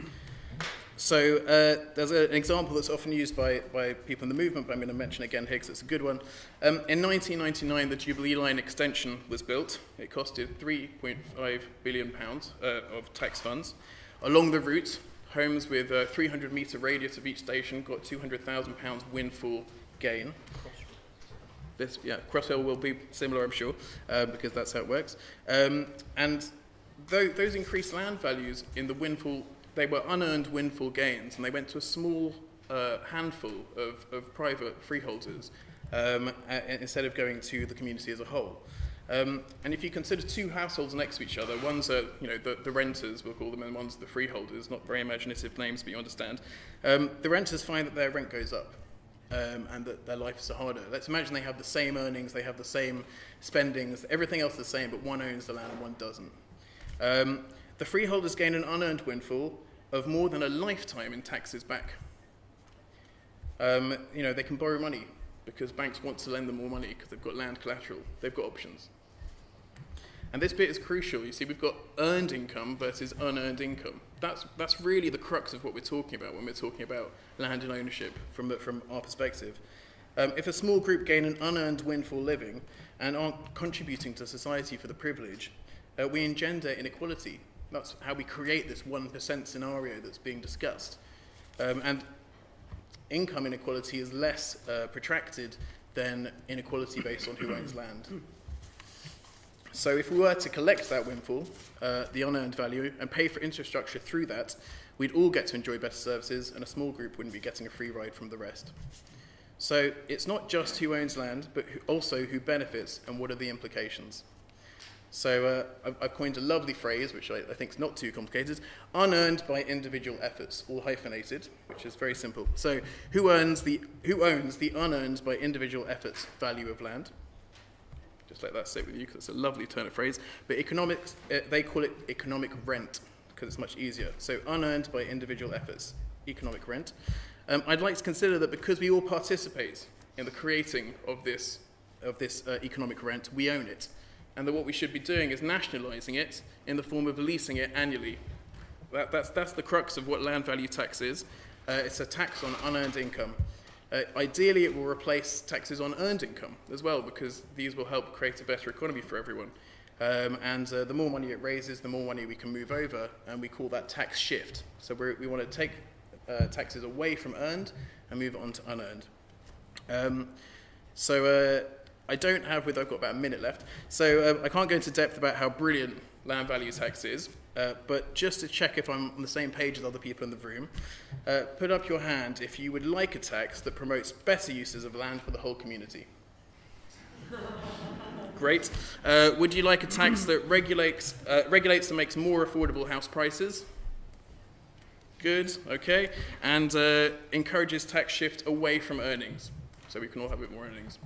So uh, there's a, an example that's often used by, by people in the movement, but I'm going to mention again here because it's a good one. Um, in 1999, the Jubilee Line extension was built. It costed 3.5 billion pounds uh, of tax funds. Along the route, homes with a 300 metre radius of each station got 200,000 pounds windfall gain. This, yeah, Crossrail will be similar, I'm sure, uh, because that's how it works. Um, and those increased land values in the windfall, they were unearned windfall gains, and they went to a small uh, handful of, of private freeholders um, instead of going to the community as a whole. Um, and if you consider two households next to each other, one's are, you know, the, the renters, we'll call them, and one's the freeholders, not very imaginative names, but you understand. Um, the renters find that their rent goes up um, and that their lives are harder. Let's imagine they have the same earnings, they have the same spendings, everything else the same, but one owns the land and one doesn't. Um, the freeholders gain an unearned windfall of more than a lifetime in taxes back. Um, you know, they can borrow money because banks want to lend them more money because they've got land collateral. They've got options. And this bit is crucial. You see, we've got earned income versus unearned income. That's, that's really the crux of what we're talking about when we're talking about land and ownership from, from our perspective. Um, if a small group gain an unearned windfall living and aren't contributing to society for the privilege, uh, we engender inequality. That's how we create this 1% scenario that's being discussed. Um, and income inequality is less uh, protracted than inequality based on who owns land. So if we were to collect that windfall, uh, the unearned value, and pay for infrastructure through that, we'd all get to enjoy better services and a small group wouldn't be getting a free ride from the rest. So it's not just who owns land, but who, also who benefits and what are the implications. So uh, I've, I've, coined a lovely phrase, which I, I think is not too complicated, unearned by individual efforts, all hyphenated, which is very simple. So who, earns the, who owns the unearned by individual efforts value of land? Just let that sit with you because it's a lovely turn of phrase. But economics, uh, they call it economic rent because it's much easier. So unearned by individual efforts, economic rent. Um, I'd like to consider that because we all participate in the creating of this, of this uh, economic rent, we own it. And that what we should be doing is nationalising it in the form of leasing it annually. That, that's, that's the crux of what land value tax is. Uh, it's a tax on unearned income. Uh, ideally, it will replace taxes on earned income as well, because these will help create a better economy for everyone. Um, and uh, the more money it raises, the more money we can move over, and we call that tax shift. So we want to take uh, taxes away from earned and move on to unearned. Um, so uh, I don't have, with I've got about a minute left, so uh, I can't go into depth about how brilliant land value tax is, uh, but just to check if I'm on the same page as other people in the room, uh, put up your hand if you would like a tax that promotes better uses of land for the whole community. Great. Uh, would you like a tax that regulates, uh, regulates and makes more affordable house prices? Good, okay. And uh, encourages tax shift away from earnings, so we can all have a bit more earnings.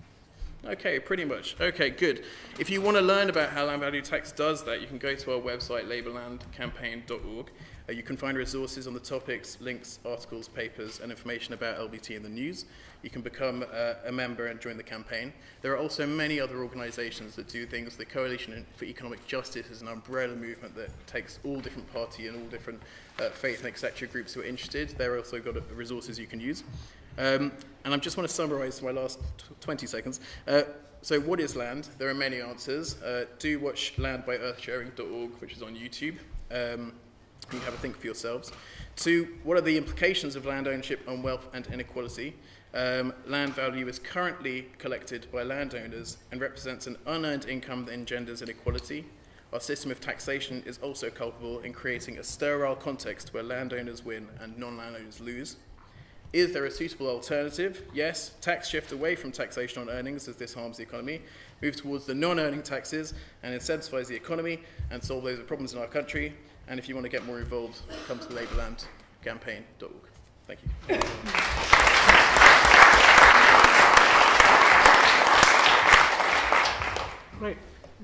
Okay, pretty much. Okay, good. If you want to learn about how land value tax does that, you can go to our website, labourlandcampaign.org. Uh, you can find resources on the topics, links, articles, papers, and information about LVT in the news. You can become uh, a member and join the campaign. There are also many other organisations that do things. The Coalition for Economic Justice is an umbrella movement that takes all different party and all different uh, faith and etc. groups who are interested. They're also got resources you can use. Um, and I just want to summarize my last 20 seconds. Uh, so what is land? There are many answers. Uh, do watch landbyearthsharing.org, which is on YouTube. Um, you have a think for yourselves. Two, what are the implications of land ownership on wealth and inequality? Um, land value is currently collected by landowners and represents an unearned income that engenders inequality. Our system of taxation is also culpable in creating a sterile context where landowners win and non-landowners lose. Is there a suitable alternative? Yes, tax shift away from taxation on earnings as this harms the economy, move towards the non-earning taxes and incentivize the economy and solve those problems in our country. And if you want to get more involved, come to the labourlandcampaign.org. Thank you. Great.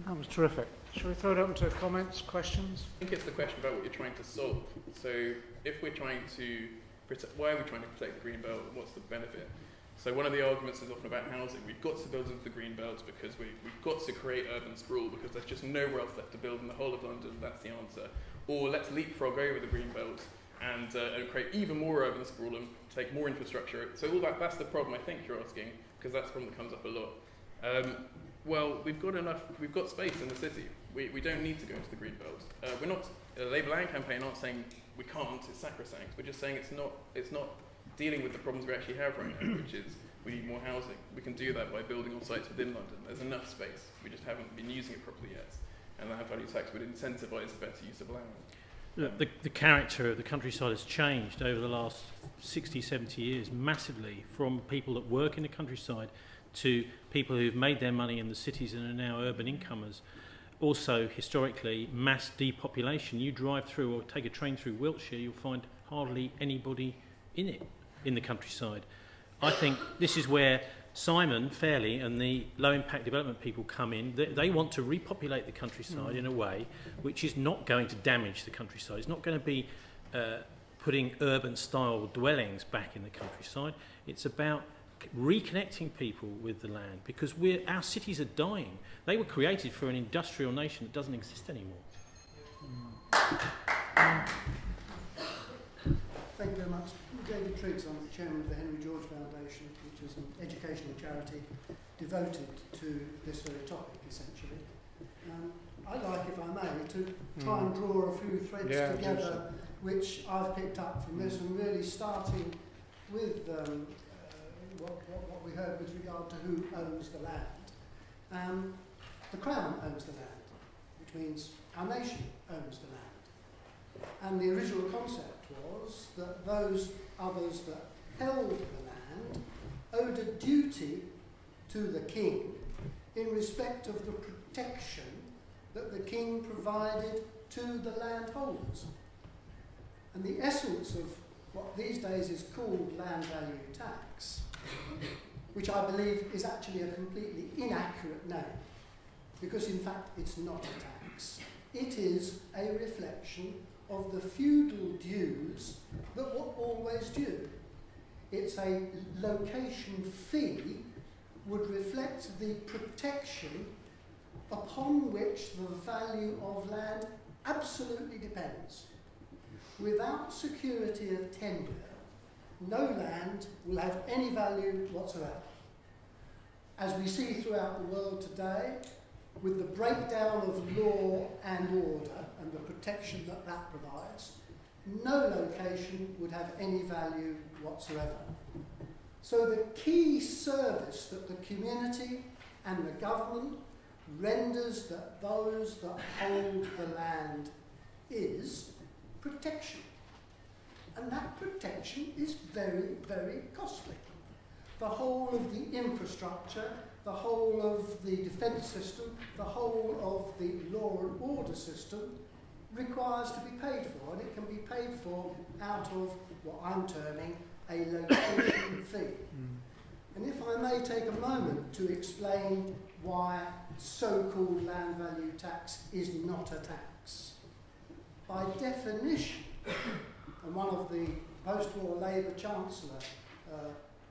That was terrific. Shall we throw it open to comments, questions? I think it's the question about what you're trying to solve. So if we're trying to protect, why are we trying to protect the green belt? What's the benefit? So one of the arguments is often about housing. We've got to build into the green belts because we, we've got to create urban sprawl because there's just nowhere else left to build in the whole of London. That's the answer. Or let's leapfrog over the green belt and, uh, and create even more urban sprawl and take more infrastructure. So all that, that's the problem I think you're asking because that's the problem that comes up a lot. Um, well, we've got enough, we've got space in the city. We, we don't need to go into the green belt. Uh, we're not, the Labour Land campaign aren't saying we can't, it's sacrosanct. We're just saying it's not, it's not dealing with the problems we actually have right now, which is we need more housing. We can do that by building on sites within London. There's enough space. We just haven't been using it properly yet. And the value tax would incentivise a better use of land. Look, the, the character of the countryside has changed over the last 60, 70 years massively from people that work in the countryside to people who've made their money in the cities and are now urban incomers. Also, historically, mass depopulation. You drive through or take a train through Wiltshire, you'll find hardly anybody in it, in the countryside. I think this is where Simon Fairlie and the low impact development people come in. They, they want to repopulate the countryside mm. in a way which is not going to damage the countryside. It's not going to be uh, putting urban style dwellings back in the countryside. It's about reconnecting people with the land because we're, our cities are dying. They were created for an industrial nation that doesn't exist anymore. Thank you very much. David Triggs, I'm the chairman of the Henry George Foundation, which is an educational charity devoted to this very topic, essentially. Um, I'd like, if I may, to try and draw a few threads yeah, together, which I've picked up from this, and really starting with um, what, what, what we heard with regard to who owns the land. Um, the Crown owns the land, which means our nation owns the land. And the original concept was that those others that held the land owed a duty to the king in respect of the protection that the king provided to the landholders. And the essence of what these days is called land value tax which I believe is actually a completely inaccurate name. because in fact it's not a tax. It is a reflection of the feudal dues that were always due. It's a location fee would reflect the protection upon which the value of land absolutely depends. Without security of tenure, no land will have any value whatsoever. As we see throughout the world today, with the breakdown of law and order and the protection that that provides, no location would have any value whatsoever. So the key service that the community and the government renders that those that hold the land is protection. And that protection is very, very costly. The whole of the infrastructure, the whole of the defence system, the whole of the law and order system requires to be paid for, and it can be paid for out of what I'm terming a location fee. Hmm. And if I may take a moment to explain why so-called land value tax is not a tax. By definition, and one of the post-war Labour Chancellor, uh,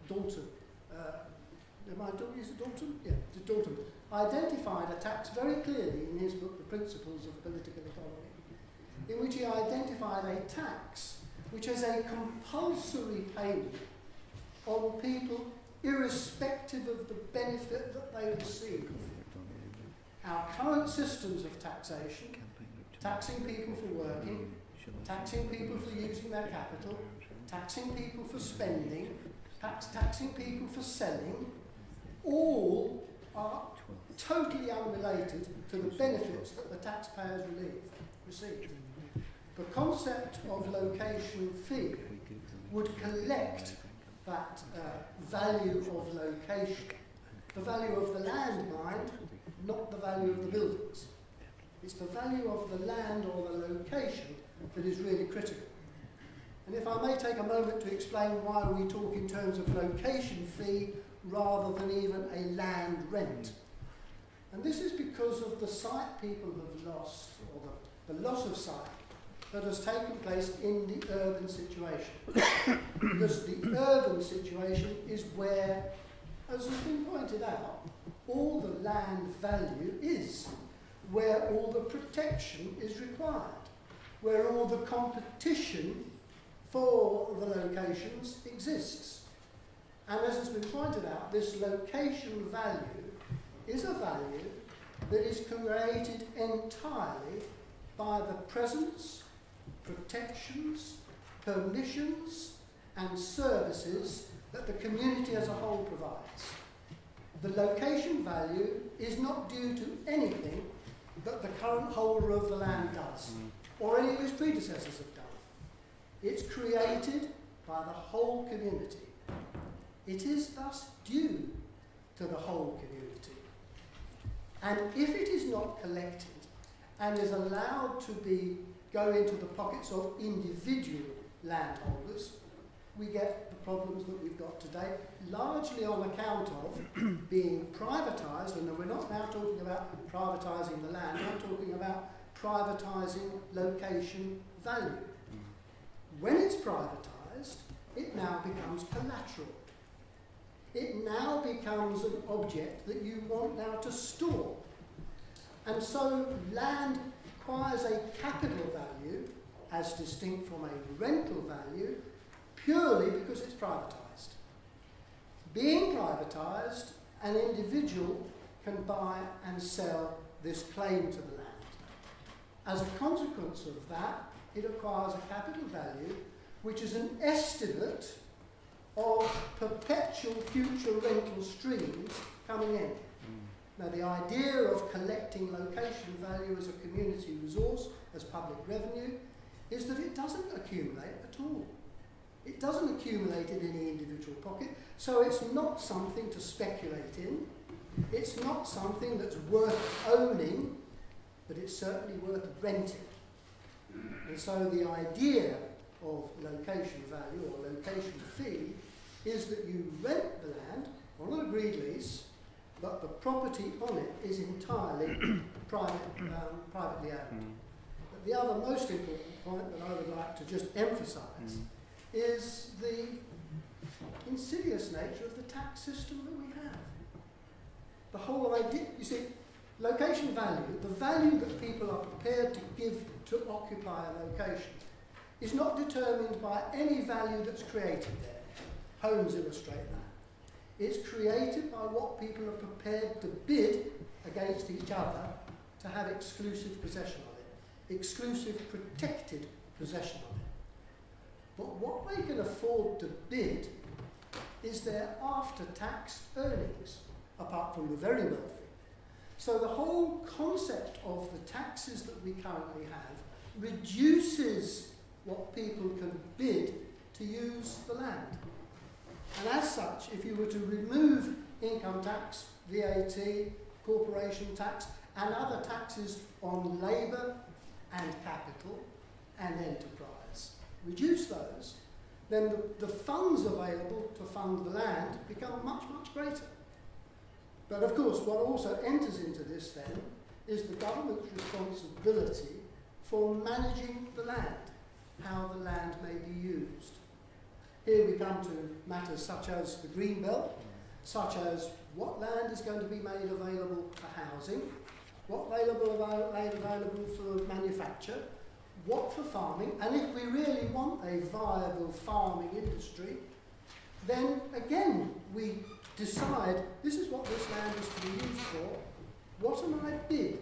Dalton, uh, am I is it Dalton? Yeah, Dalton, identified a tax very clearly in his book, The Principles of Political Economy, in which he identified a tax which is a compulsory payment on people irrespective of the benefit that they receive. Our current systems of taxation, taxing people for working, taxing people for using their capital, taxing people for spending, tax taxing people for selling, all are totally unrelated to the benefits that the taxpayers relieve, receive. The concept of location fee would collect that uh, value of location, the value of the land, mind, not the value of the buildings. It's the value of the land or the location that is really critical. And if I may take a moment to explain why we talk in terms of location fee rather than even a land rent. And this is because of the sight people have lost, or the, the loss of sight that has taken place in the urban situation. because the urban situation is where, as has been pointed out, all the land value is, where all the protection is required, where all the competition for the locations exists. And as has been pointed out, this location value is a value that is created entirely by the presence protections, permissions, and services that the community as a whole provides. The location value is not due to anything that the current holder of the land does, mm. Or any of his predecessors have done. It's created by the whole community. It is thus due to the whole community. And if it is not collected and is allowed to be go into the pockets of individual landholders, we get the problems that we've got today, largely on account of being privatised, and we're not now talking about privatising the land, I'm talking about privatising location value. When it's privatised, it now becomes collateral. It now becomes an object that you want now to store. And so land acquires a capital value as distinct from a rental value purely because it's privatised. Being privatised, an individual can buy and sell this claim to the land. As a consequence of that, it acquires a capital value which is an estimate of perpetual future rental streams coming in. Hmm. Now, the idea of collecting location value as a community resource, as public revenue, is that it doesn't accumulate at all. It doesn't accumulate in any individual pocket, so it's not something to speculate in. It's not something that's worth owning, but it's certainly worth renting. And so the idea of location value or location fee is that you rent the land on an agreed lease but the property on it is entirely private, um, privately owned. But the other most important point that I would like to just emphasise is the insidious nature of the tax system that we have. The whole idea, you see, location value, the value that people are prepared to give to occupy a location, is not determined by any value that's created there. Homes illustrate that. It's created by what people are prepared to bid against each other to have exclusive possession of it, exclusive protected possession of it. But what they can afford to bid is their after tax earnings, apart from the very wealthy. So the whole concept of the taxes that we currently have reduces what people can bid to use the land. And as such, if you were to remove income tax, VAT, corporation tax, and other taxes on labour and capital and enterprise, reduce those, then the, the funds available to fund the land become much, much greater. But of course, what also enters into this then is the government's responsibility for managing the land, how the land may be used. Here we come to matters such as the green belt, such as what land is going to be made available for housing, what available, made available for manufacture, what for farming, and if we really want a viable farming industry, then again we decide this is what this land is to be used for, what am I bid?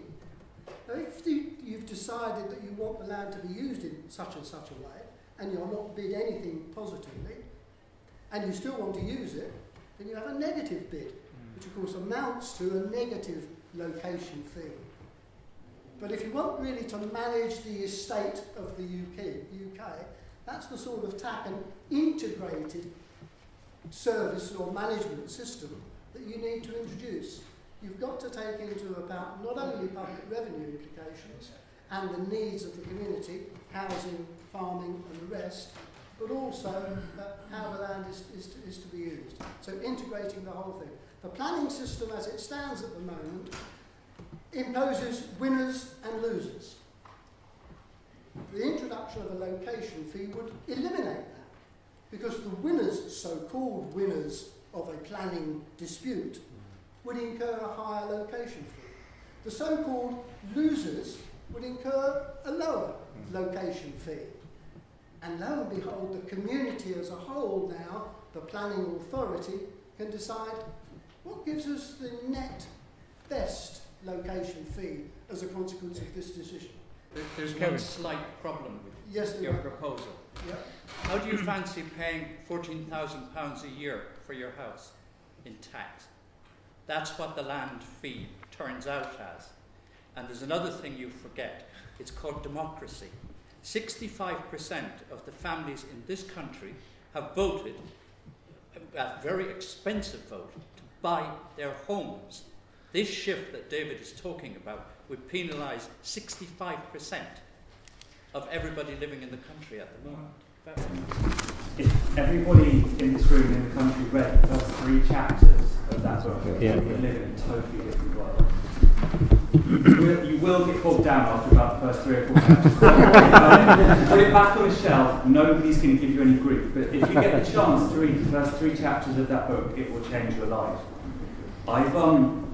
Now if you, you've decided that you want the land to be used in such and such a way, and you're not bid anything positively, and you still want to use it, then you have a negative bid, mm. which of course amounts to a negative location fee. But if you want really to manage the estate of the UK, UK that's the sort of tack and integrated service or management system that you need to introduce. You've got to take into account not only public revenue implications and the needs of the community, housing, farming and the rest, but also uh, how the land is, is, to, is to be used. So integrating the whole thing. The planning system as it stands at the moment imposes winners and losers. The introduction of a location fee would eliminate that because the winners, so-called winners of a planning dispute, would incur a higher location fee. The so-called losers would incur a lower location fee. And lo and behold, the community as a whole now, the planning authority, can decide what gives us the net best location fee as a consequence of this decision. There's one slight problem with yes, your proposal. How do you fancy paying £14,000 a year for your house in tax? That's what the land fee turns out as. And there's another thing you forget it's called democracy. 65% of the families in this country have voted, a very expensive vote, to buy their homes. This shift that David is talking about would penalise 65% of everybody living in the country at the moment. If everybody in this room in the country read the first three chapters of that book, yeah. we live in a totally different world. you, will, you will get bogged down after about the first three or four chapters. Put it back on a shelf, nobody's going to give you any grief. But if you get the chance to read the first three chapters of that book, it will change your life. I've um,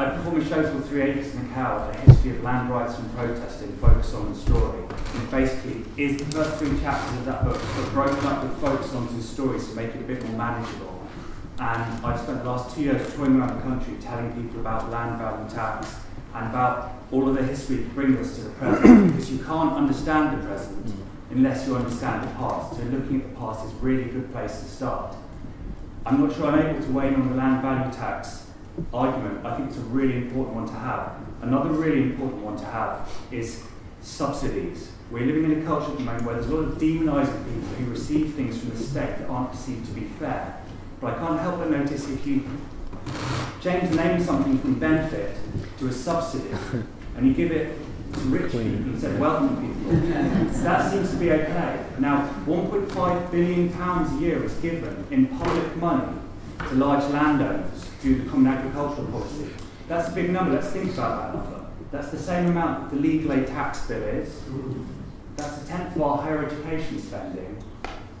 I perform a show called Three Acres and a Cow, a history of land rights and protesting, focused on the story. And basically is the first three chapters of that book, but broken up with focus on some stories to make it a bit more manageable. And I've spent the last two years touring around the country telling people about land value tax and about all of the history that brings us to the present. because you can't understand the present mm. unless you understand the past. So looking at the past is really a good place to start. I'm not sure I'm able to weigh in on the land value tax argument, I think it's a really important one to have. Another really important one to have is subsidies. We're living in a culture at the moment where there's a lot of demonising people who receive things from the state that aren't perceived to be fair. But I can't help but notice if you, James named something from benefit to a subsidy, and you give it to rich people instead of wealthy people, that seems to be okay. Now, 1.5 billion pounds a year is given in public money to large landowners through the Common Agricultural Policy. That's a big number. Let's think about that number. That's the same amount that the legal aid tax bill is. That's a tenth of our higher education spending.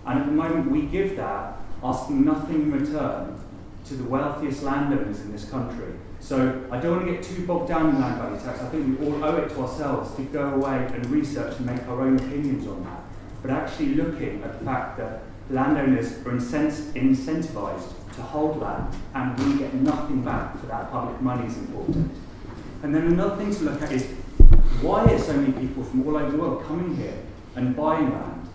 And at the moment, we give that, asking nothing in return to the wealthiest landowners in this country. So I don't want to get too bogged down in land value tax. I think we all owe it to ourselves to go away and research and make our own opinions on that. But actually looking at the fact that landowners are incentivized to hold land and we get nothing back for that public money is important. And then another thing to look at is why are so many people from all over the world coming here and buying land?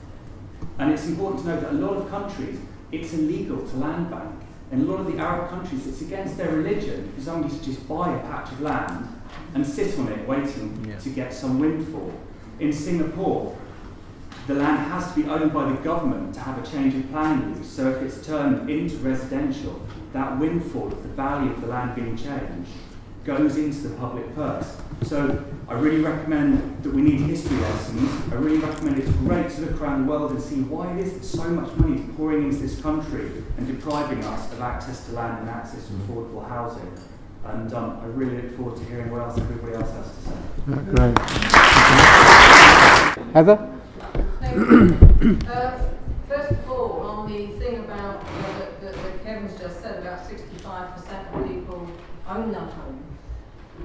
And it's important to know that a lot of countries, it's illegal to land bank. In a lot of the Arab countries, it's against their religion for somebody to just buy a patch of land and sit on it waiting yeah. to get some windfall. In Singapore, the land has to be owned by the government to have a change of planning use. So if it's turned into residential, that windfall of the value of the land being changed goes into the public purse. So I really recommend that we need history lessons. I really recommend it's great to look around the world and see why it is that so much money is pouring into this country and depriving us of access to land and access to affordable housing. And um, I really look forward to hearing what else everybody else has to say. Great. Heather? Uh, first of all, on the thing about uh, that, that, that Kevin's just said about 65% of people own their home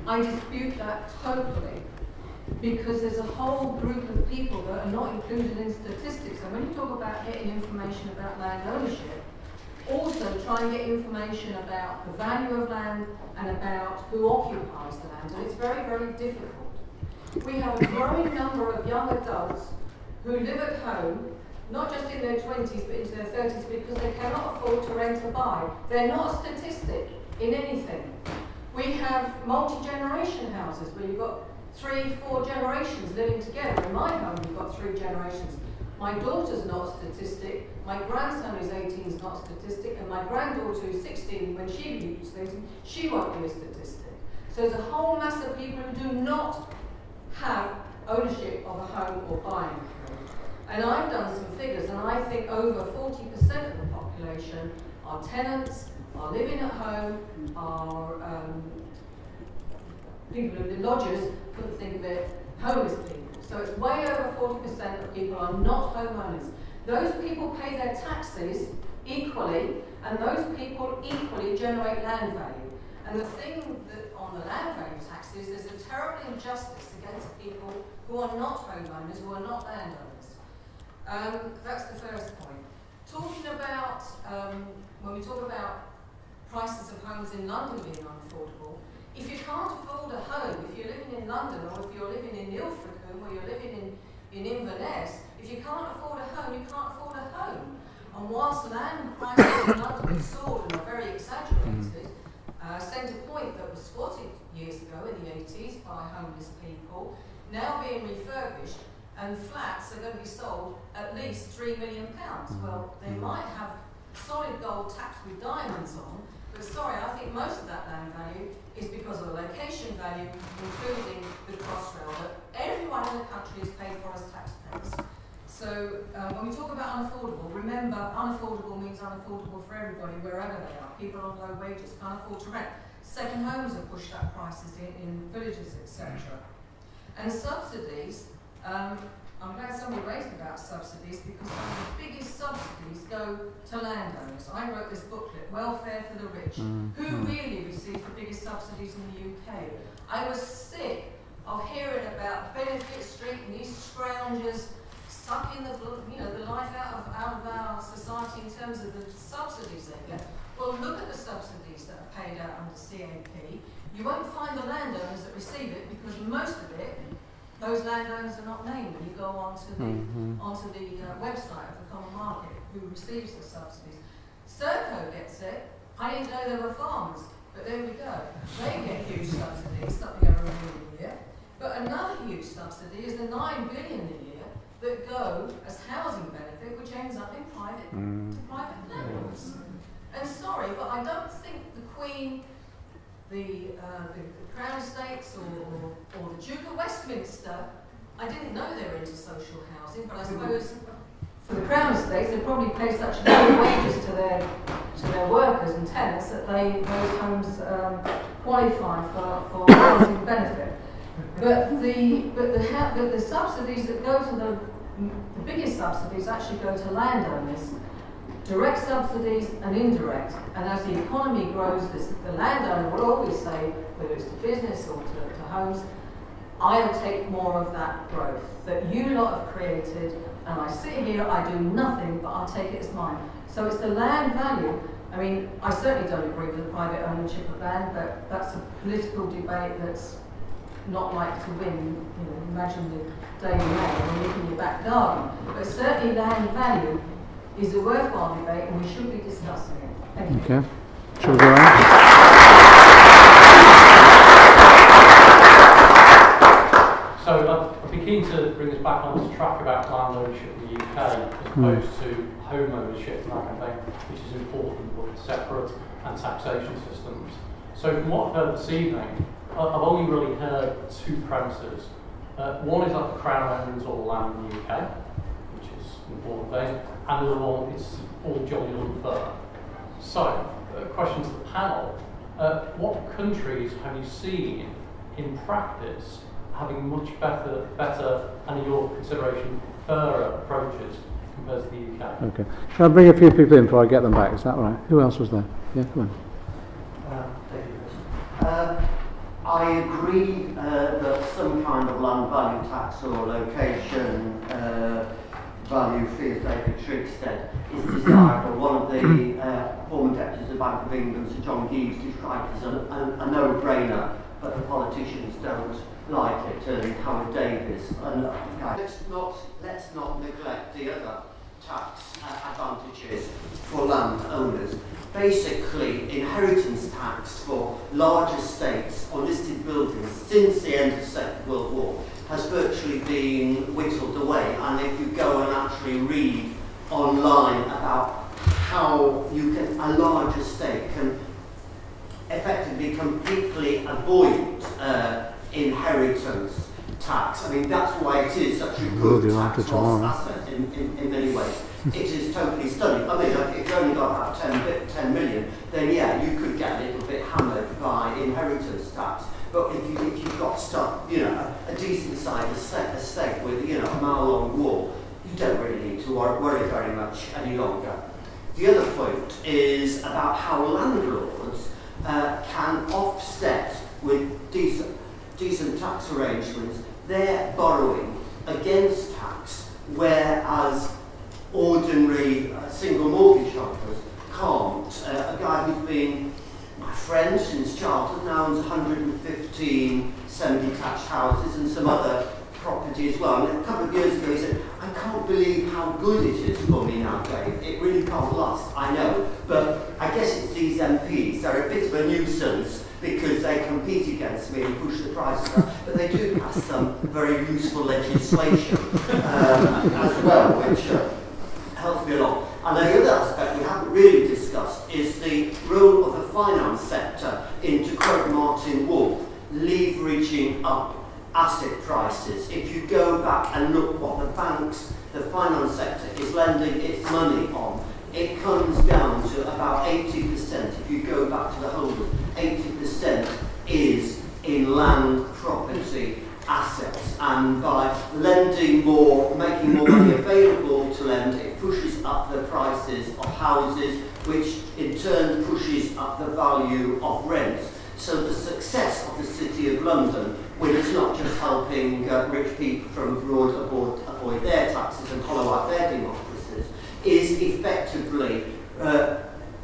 I dispute that totally because there's a whole group of people that are not included in statistics. And when you talk about getting information about land ownership, also try and get information about the value of land and about who occupies the land. And it's very, very difficult. We have a growing number of young adults who live at home, not just in their 20s but into their 30s because they cannot afford to rent or buy. They're not a statistic in anything. We have multi-generation houses where you've got three, four generations living together. In my home, you've got three generations. My daughter's not a statistic, my grandson who's 18 is not a statistic, and my granddaughter who's 16, when she leaves 18, she won't be a statistic. So there's a whole mass of people who do not have ownership of a home or buying. And I've done some figures, and I think over 40% of the population are tenants, are living at home, are um, people who are lodgers, couldn't think of it, homeless people. So it's way over 40% of people are not homeowners. Those people pay their taxes equally, and those people equally generate land value. And the thing that on the land value taxes, there's a terrible injustice against people who are not homeowners, who are not landowners. Um, that's the first point. Talking about, um, when we talk about prices of homes in London being unaffordable, if you can't afford a home, if you're living in London or if you're living in Ilfracombe or you're living in, in Inverness, if you can't afford a home, you can't afford a home. And whilst land prices in London have soared and are very exaggerated, uh, Centre Point that was spotted years ago in the 80s by homeless people, now being refurbished, and flats are going to be sold at least £3 million. Well, they might have solid gold tapped with diamonds on, but sorry, I think most of that land value is because of the location value, including the Crossrail that everyone in the country is paid for as taxpayers. So um, when we talk about unaffordable, remember unaffordable means unaffordable for everybody wherever they are. People on low wages can't afford to rent. Second homes have pushed up prices in, in villages, etc. And subsidies, um, I'm glad somebody raised about subsidies because some of the biggest subsidies go to landowners. I wrote this booklet, Welfare for the Rich. Mm. Who mm. really receives the biggest subsidies in the UK? I was sick of hearing about Benefit Street and these scroungers sucking the you know the life out of out of our society in terms of the subsidies they get. Well, look at the subsidies that are paid out under CAP. You won't find the landowners that receive it because most of it those landowners are not named when you go onto the, mm-hmm. onto the uh, website of the Common Market who receives the subsidies. Serco gets it. I didn't know there were farms, but there we go. They get huge subsidies, something over a million a year. But another huge subsidy is the nine billion a year that go as housing benefit, which ends up in private mm. private landlords. And sorry, but I don't think the Queen the, uh, the, the, Crown Estates or, or, or, the Duke of Westminster, I didn't know they were into social housing, but I suppose for the Crown Estates, they probably pay such low wages to their to their workers and tenants that they those homes um, qualify for, for housing benefit. But the but the, but the subsidies that go to the the biggest subsidies actually go to landowners direct subsidies and indirect. And as the economy grows, this, the landowner will always say, whether it's to business or to, to homes, I'll take more of that growth that you lot have created, and I sit here, I do nothing, but I'll take it as mine. So it's the land value. I mean, I certainly don't agree with the private ownership of land, but that's a political debate that's not like to win. You know, imagine the Daily Mail and look in your back garden. But certainly land value is a worthwhile debate and we should be discussing it. Thank you. Okay. Shall we go on? So I'd, I'd be keen to bring us back onto track about land ownership in the UK as opposed to home ownership and that kind of thing, which is important but separate, and taxation systems. So from what I've heard this evening, I've only really heard two premises. Uh, one is that the Crown owns all the land in the UK, which is an important thing, and the other one is all jolly unfair. So, a question to the panel, uh, what countries have you seen in practice having much better, better and in your consideration, fairer approaches compared to the UK? Okay. Shall I bring a few people in before I get them back? Is that all right? Who else was there? Yeah, come on. Uh. Uh, I agree uh, that some kind of land value tax or location uh, value fee, as David Triggs said, is desirable. One of the uh, former deputies of the Bank of England, Sir John Gieves, described it as a, a, a no-brainer, but the politicians don't like it, and Howard Davies. And, uh, let's, not, let's not neglect the other tax uh, advantages for land owners. Basically, inheritance tax for large estates or listed buildings since the end of the Second World War has virtually been whittled away. And if you go and actually read online about how you can, a large estate can effectively completely avoid uh, inheritance tax. I mean, that's why it is such a good tax loss asset in, in, in many ways. it is totally stunning. I mean, like, if you've only got about 10, 10 million, then yeah, you could get a little bit hammered by inheritance tax. But if, you, if you've got stuff, you know, a, a decent sized estate, estate with, you know, a mile long wall, you don't really need to wor- worry very much any longer. The other point is about how landlords uh, can offset with decent, decent tax arrangements, they're borrowing against tax, whereas ordinary uh, single mortgage holders can't. Uh, a guy who's been my friend since childhood now owns 115 semi-detached houses and some other property as well. And a couple of years ago he said, I can't believe how good it is for me now, Dave. It really can't last, I know. But I guess it's these MPs. They're a bit of a nuisance because they compete against me and push the prices up. But they do pass some very useful legislation um, as well, which uh, helps me a lot. And the other aspect we haven't really discussed is the role of the finance sector in, to quote Martin Wolf, leveraging up asset prices. If you go back and look what the banks, the finance sector is lending its money on, it comes down to about 80%. If you go back to the holders, 80% is in land, property, assets. And by lending more, making more money available to lend, it pushes up the prices of houses, which in turn pushes up the value of rents. So the success of the City of London, when it's not just helping uh, rich people from abroad avoid, avoid their taxes and hollow out their democracies, is effectively uh,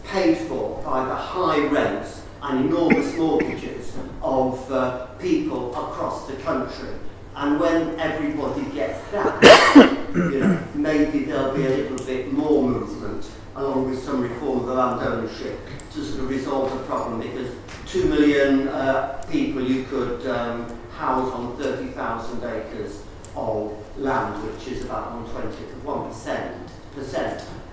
paid for by the high rents and enormous mortgages of uh, people across the country. And when everybody gets that, you know, maybe there'll be a little bit more movement along with some reform of the land ownership to sort of resolve the problem because two million uh, people you could um, house on 30,000 acres of land, which is about 120 to 1%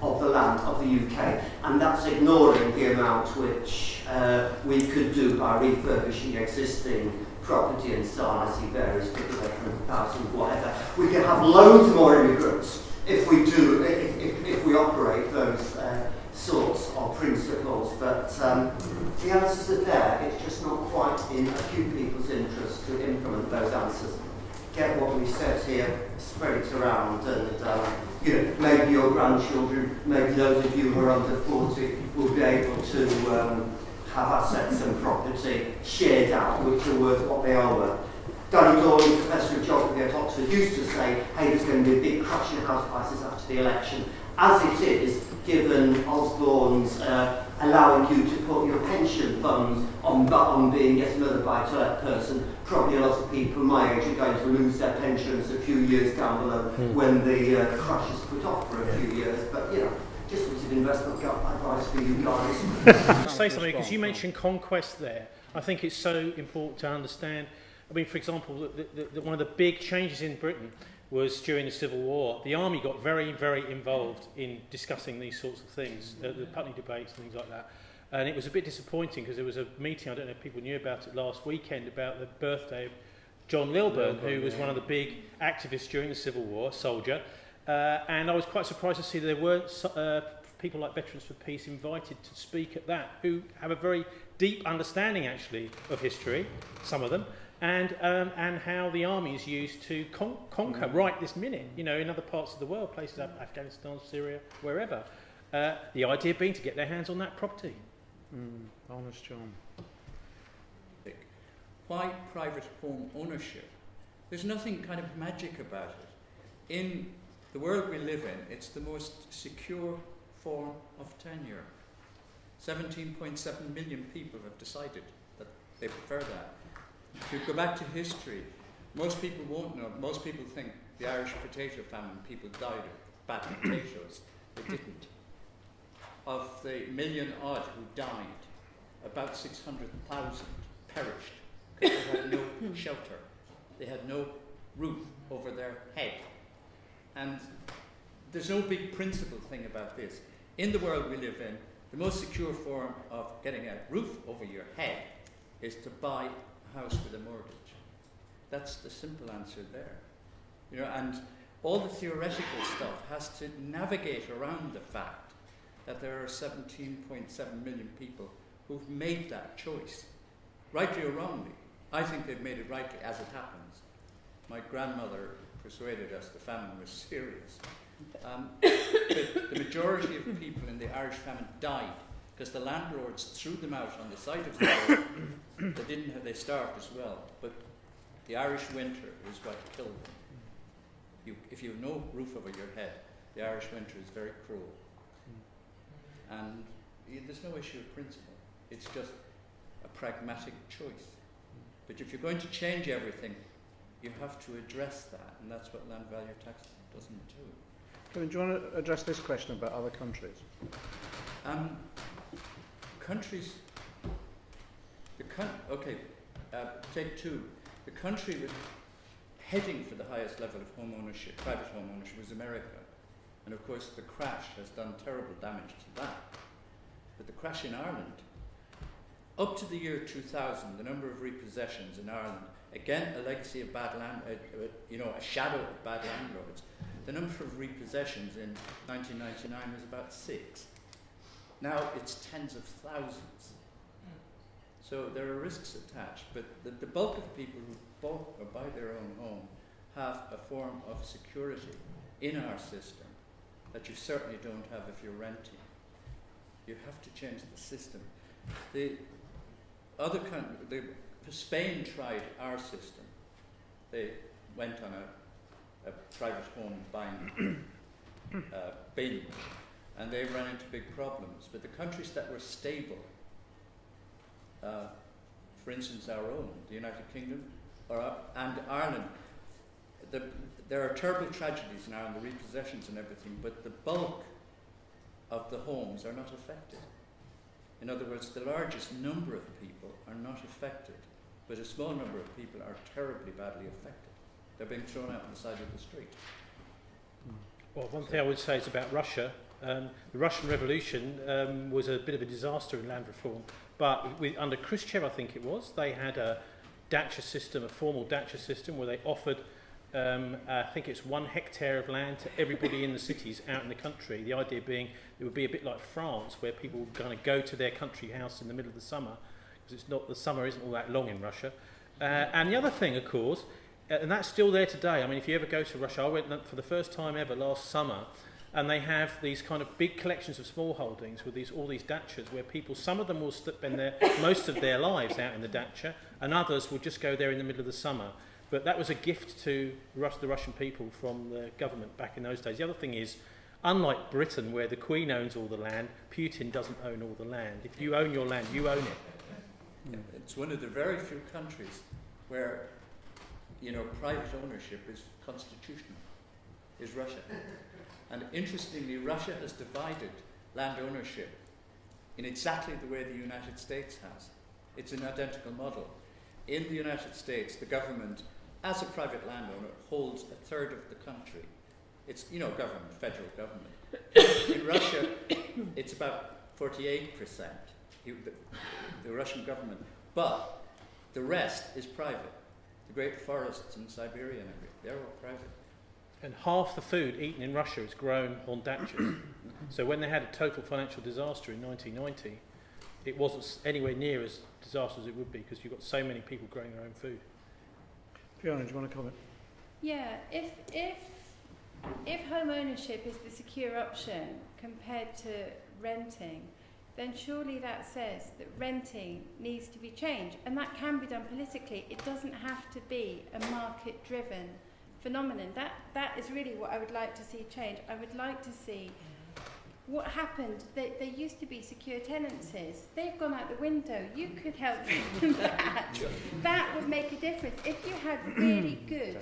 of the land of the UK, and that's ignoring the amount which uh, we could do by refurbishing existing property and so on. I see various people like 100,000, whatever. We can have loads more immigrants if we do, if, if, if we operate those uh, sorts of principles, but um, the answers are there. It's just not quite in a few people's interest to implement those answers. Get what we said here spread it around, and uh, you know, maybe your grandchildren, maybe those of you who are under 40 will be able to um, have assets and property shared out, which are worth what they are worth. Danny Dorling, Professor of Geography at Oxford, used to say, hey, there's going to be a big crash in house prices after the election. As it is, given Osborne's uh, allowing you to put your pension funds on, on being yet another buy-to-let person, probably a lot of people my age are going to lose their pensions a few years down below mm. when the uh, crash is put off for a few years. But, you know, just a bit of investment advice for you guys. say something, because you mentioned conquest there. I think it's so important to understand I mean, for example, the, the, the, one of the big changes in Britain was during the Civil War. The army got very, very involved in discussing these sorts of things, uh, the Putney debates and things like that. And it was a bit disappointing because there was a meeting, I don't know if people knew about it last weekend, about the birthday of John Lilburne, Lilburne who was yeah. one of the big activists during the Civil War, soldier. Uh, and I was quite surprised to see that there weren't uh, people like Veterans for Peace invited to speak at that, who have a very deep understanding, actually, of history, some of them, and, um, and how the army is used to con- conquer mm. right this minute, you know, in other parts of the world, places like Afghanistan, Syria, wherever. Uh, the idea being to get their hands on that property. Mm, honest John. Why private home ownership? There's nothing kind of magic about it. In the world we live in, it's the most secure form of tenure. 17.7 million people have decided that they prefer that. If you go back to history, most people won't know. Most people think the Irish potato famine, people died of bad potatoes. They didn't. Of the million odd who died, about 600,000 perished because they had no hmm. shelter. They had no roof over their head. And there's no big principle thing about this. In the world we live in, the most secure form of getting a roof over your head is to buy house with a mortgage. That's the simple answer there. You know, and all the theoretical stuff has to navigate around the fact that there are 17.7 million people who've made that choice, rightly or wrongly. I think they've made it rightly, as it happens. My grandmother persuaded us the famine was serious. Um, the, the majority of people in the Irish famine died because the landlords threw them out on the side of the road. they didn't have, they starved as well. But the Irish winter is what killed them. You, if you have no roof over your head, the Irish winter is very cruel. And there's no issue of principle. It's just a pragmatic choice. But if you're going to change everything, you have to address that, and that's what land value tax doesn't do. Kevin, do you want to address this question about other countries? Um, countries, the con- okay, uh, take two. The country with heading for the highest level of home ownership, private home ownership, was America. And of course, the crash has done terrible damage to that. But the crash in Ireland, up to the year 2000, the number of repossessions in Ireland, again, a legacy of bad land, uh, uh, you know, a shadow of bad landlords, the number of repossessions in 1999 was about six. Now it's tens of thousands. So there are risks attached, but the, the bulk of people who bought or buy their own home have a form of security in our system that you certainly don't have if you're renting. You have to change the system. The other country, the, Spain tried our system. They went on a, a private home buying uh, binge and they ran into big problems. But the countries that were stable, uh, for instance, our own, the United Kingdom, or, uh, and Ireland, the, there are terrible tragedies in Ireland, the repossessions and everything, but the bulk of the homes are not affected. In other words, the largest number of people are not affected, but a small number of people are terribly badly affected. They're being thrown out on the side of the street. Well, one thing I would say is about Russia. Um, the Russian Revolution um, was a bit of a disaster in land reform, but with, under Khrushchev, I think it was, they had a dacha system, a formal dacha system, where they offered, um, I think it's one hectare of land to everybody in the cities out in the country. The idea being it would be a bit like France, where people would kind of go to their country house in the middle of the summer, because it's not the summer isn't all that long in Russia. Uh, and the other thing, of course, Uh, and that's still there today. I mean, if you ever go to Russia, I went for the first time ever last summer, and they have these kind of big collections of small holdings with these all these dachas where people, some of them will spend their, most of their lives out in the dacha, and others will just go there in the middle of the summer. But that was a gift to Rus- the Russian people from the government back in those days. The other thing is, unlike Britain, where the Queen owns all the land, Putin doesn't own all the land. If you own your land, you own it. It's one of the very few countries where, you know, private ownership is constitutional, is Russia. And interestingly, Russia has divided land ownership in exactly the way the United States has. It's an identical model. In the United States, the government, as a private landowner, holds a third of the country. It's, you know, government, federal government. in Russia, it's about 48%, the, the Russian government. But the rest is private. The great forests in Siberia and everything, they're all private. And half the food eaten in Russia is grown on dachas. so when they had a total financial disaster in 1990, it wasn't anywhere near as disastrous as it would be because you've got so many people growing their own food. Fiona, do you want to comment? Yeah, if if if home ownership is the secure option compared to renting, then surely that says that renting needs to be changed, and that can be done politically. It doesn't have to be a market-driven phenomenon. That that is really what I would like to see change. I would like to see what happened. There, there used to be secure tenancies. They've gone out the window. You could help with that. That would make a difference. If you had really good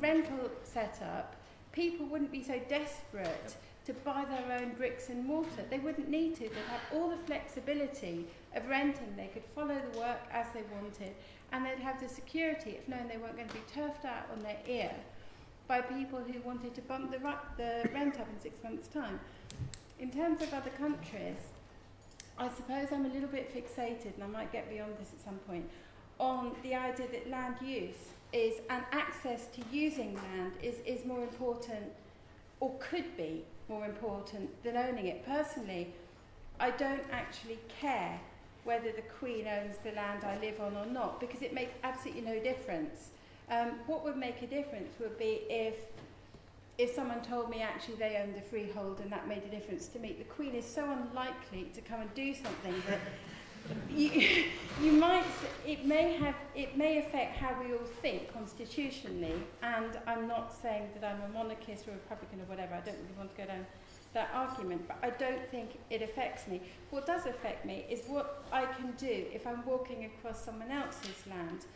rental setup, people wouldn't be so desperate to buy their own bricks and mortar. They wouldn't need to. They'd have all the flexibility of renting. They could follow the work as they wanted, and they'd have the security of knowing they weren't going to be turfed out on their ear by people who wanted to bump the, the rent up in six months' time. In terms of other countries, I suppose I'm a little bit fixated, and I might get beyond this at some point, on the idea that land use is and access to using land is, is more important or could be more important than owning it. Personally, I don't actually care whether the Queen owns the land I live on or not because it makes absolutely no difference. Um, what would make a difference would be if if someone told me actually they owned the freehold and that made a difference to me. The Queen is so unlikely to come and do something that you, you might, it may have, it may affect how we all think constitutionally, and I'm not saying that I'm a monarchist or a Republican or whatever, I don't really want to go down that argument, but I don't think it affects me. What does affect me is what I can do if I'm walking across someone else's land.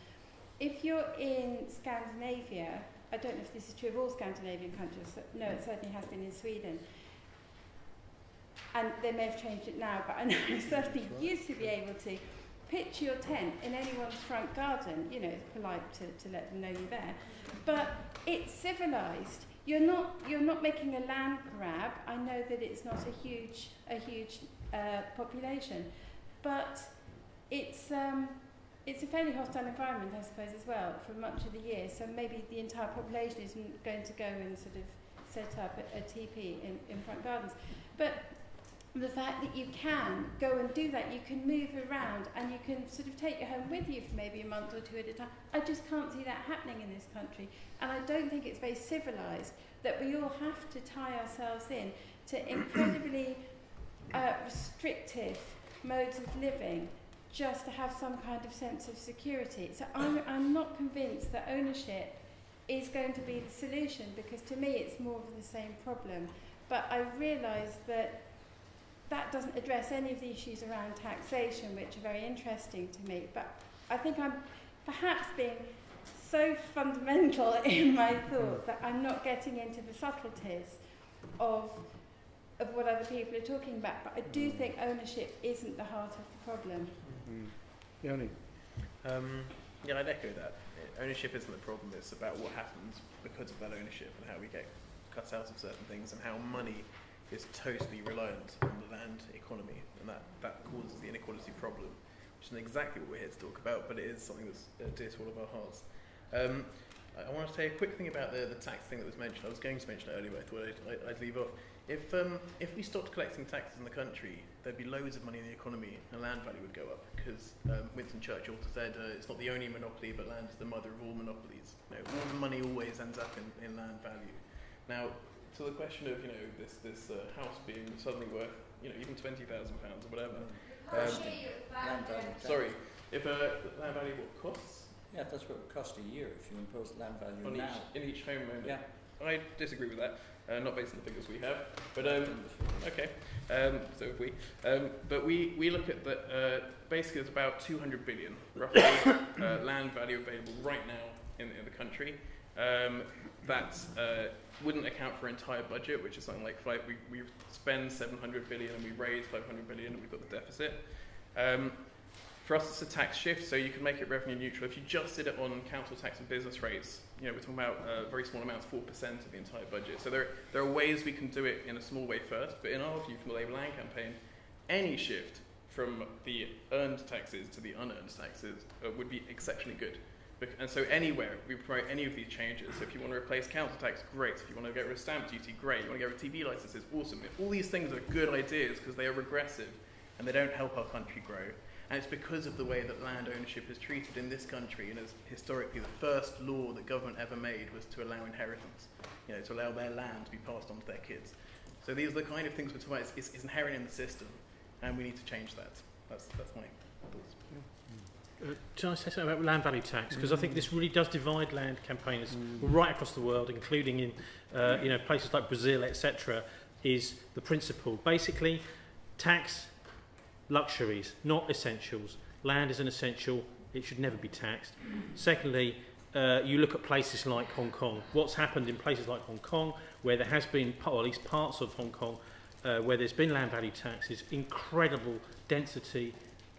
If you're in Scandinavia, I don't know if this is true of all Scandinavian countries, no, it certainly has been in Sweden, and they may have changed it now, but I know I certainly used to be able to pitch your tent in anyone's front garden. You know, it's polite to, to let them know you're there. But it's civilized. You're not, you're not making a land grab. I know that it's not a huge, a huge uh, population, but it's, um, it's a fairly hostile environment, I suppose, as well, for much of the year. So maybe the entire population isn't going to go and sort of set up a, a teepee in, in front gardens. But the fact that you can go and do that, you can move around and you can sort of take your home with you for maybe a month or two at a time. I just can't see that happening in this country. And I don't think it's very civilised that we all have to tie ourselves in to incredibly uh, restrictive modes of living just to have some kind of sense of security. So I'm, I'm not convinced that ownership is going to be the solution because to me it's more of the same problem. But I realise that that doesn't address any of the issues around taxation, which are very interesting to me. But I think I'm perhaps being so fundamental in my thought that I'm not getting into the subtleties of of what other people are talking about. But I do think ownership isn't the heart of the problem. Mm. Yoni. Um, yeah, I'd echo that. Ownership isn't the problem, it's about what happens because of that ownership and how we get cut out of certain things and how money is totally reliant on the land economy, and that, that causes the inequality problem, which isn't exactly what we're here to talk about, but it is something that's uh, dear to all of our hearts. Um, I, I want to say a quick thing about the, the tax thing that was mentioned. I was going to mention it earlier, but I thought I'd, I'd, leave off. If, um, if we stopped collecting taxes in the country, there'd be loads of money in the economy and land value would go up because um, Winston Churchill said uh, it's not the only monopoly, but land is the mother of all monopolies. You know, all the money always ends up in, in land value. Now, to the question of you know this this uh, house being suddenly worth you know even twenty thousand pounds or whatever. Um, Land value sorry, if uh, land value what costs Yeah, that's what it would cost a year if you impose land value on now. each in each home owner. Yeah. I disagree with that. Uh, not based on the figures we have, but um, okay. Um, so if we, um, but we, we look at the uh, basically there's about 200 billion roughly uh, land value available right now in, in the country. Um, that uh, wouldn't account for entire budget, which is something like five. We, we spend 700 billion and we raise 500 billion and we've got the deficit. Um, for us, it's a tax shift, so you can make it revenue neutral. If you just did it on council tax and business rates, you know, we're talking about uh, very small amounts, 4% of the entire budget. So there, there are ways we can do it in a small way first, but in our view, from the Labour Land campaign, any shift from the earned taxes to the unearned taxes uh, would be exceptionally good. Bec- And so anywhere we promote any of these changes, so if you want to replace council tax, great. If you want to get rid of stamp duty, great. You want to get rid of TV licenses, awesome. All these things are good ideas because they are regressive and they don't help our country grow. And it's because of the way that land ownership is treated in this country, and as historically the first law that government ever made was to allow inheritance, you know, to allow their land to be passed on to their kids. So these are the kind of things we're talking about. It's, it's, inherent in the system, and we need to change that. That's, that's my thoughts. Uh, can I say something about land value tax? Because I think this really does divide land campaigners right across the world, including in uh, you know places like Brazil, etc. Is the principle basically tax luxuries, not essentials. Land is an essential; it should never be taxed. Secondly, uh, you look at places like Hong Kong. What's happened in places like Hong Kong, where there has been, or at least parts of Hong Kong, uh, where there's been land value taxes, incredible density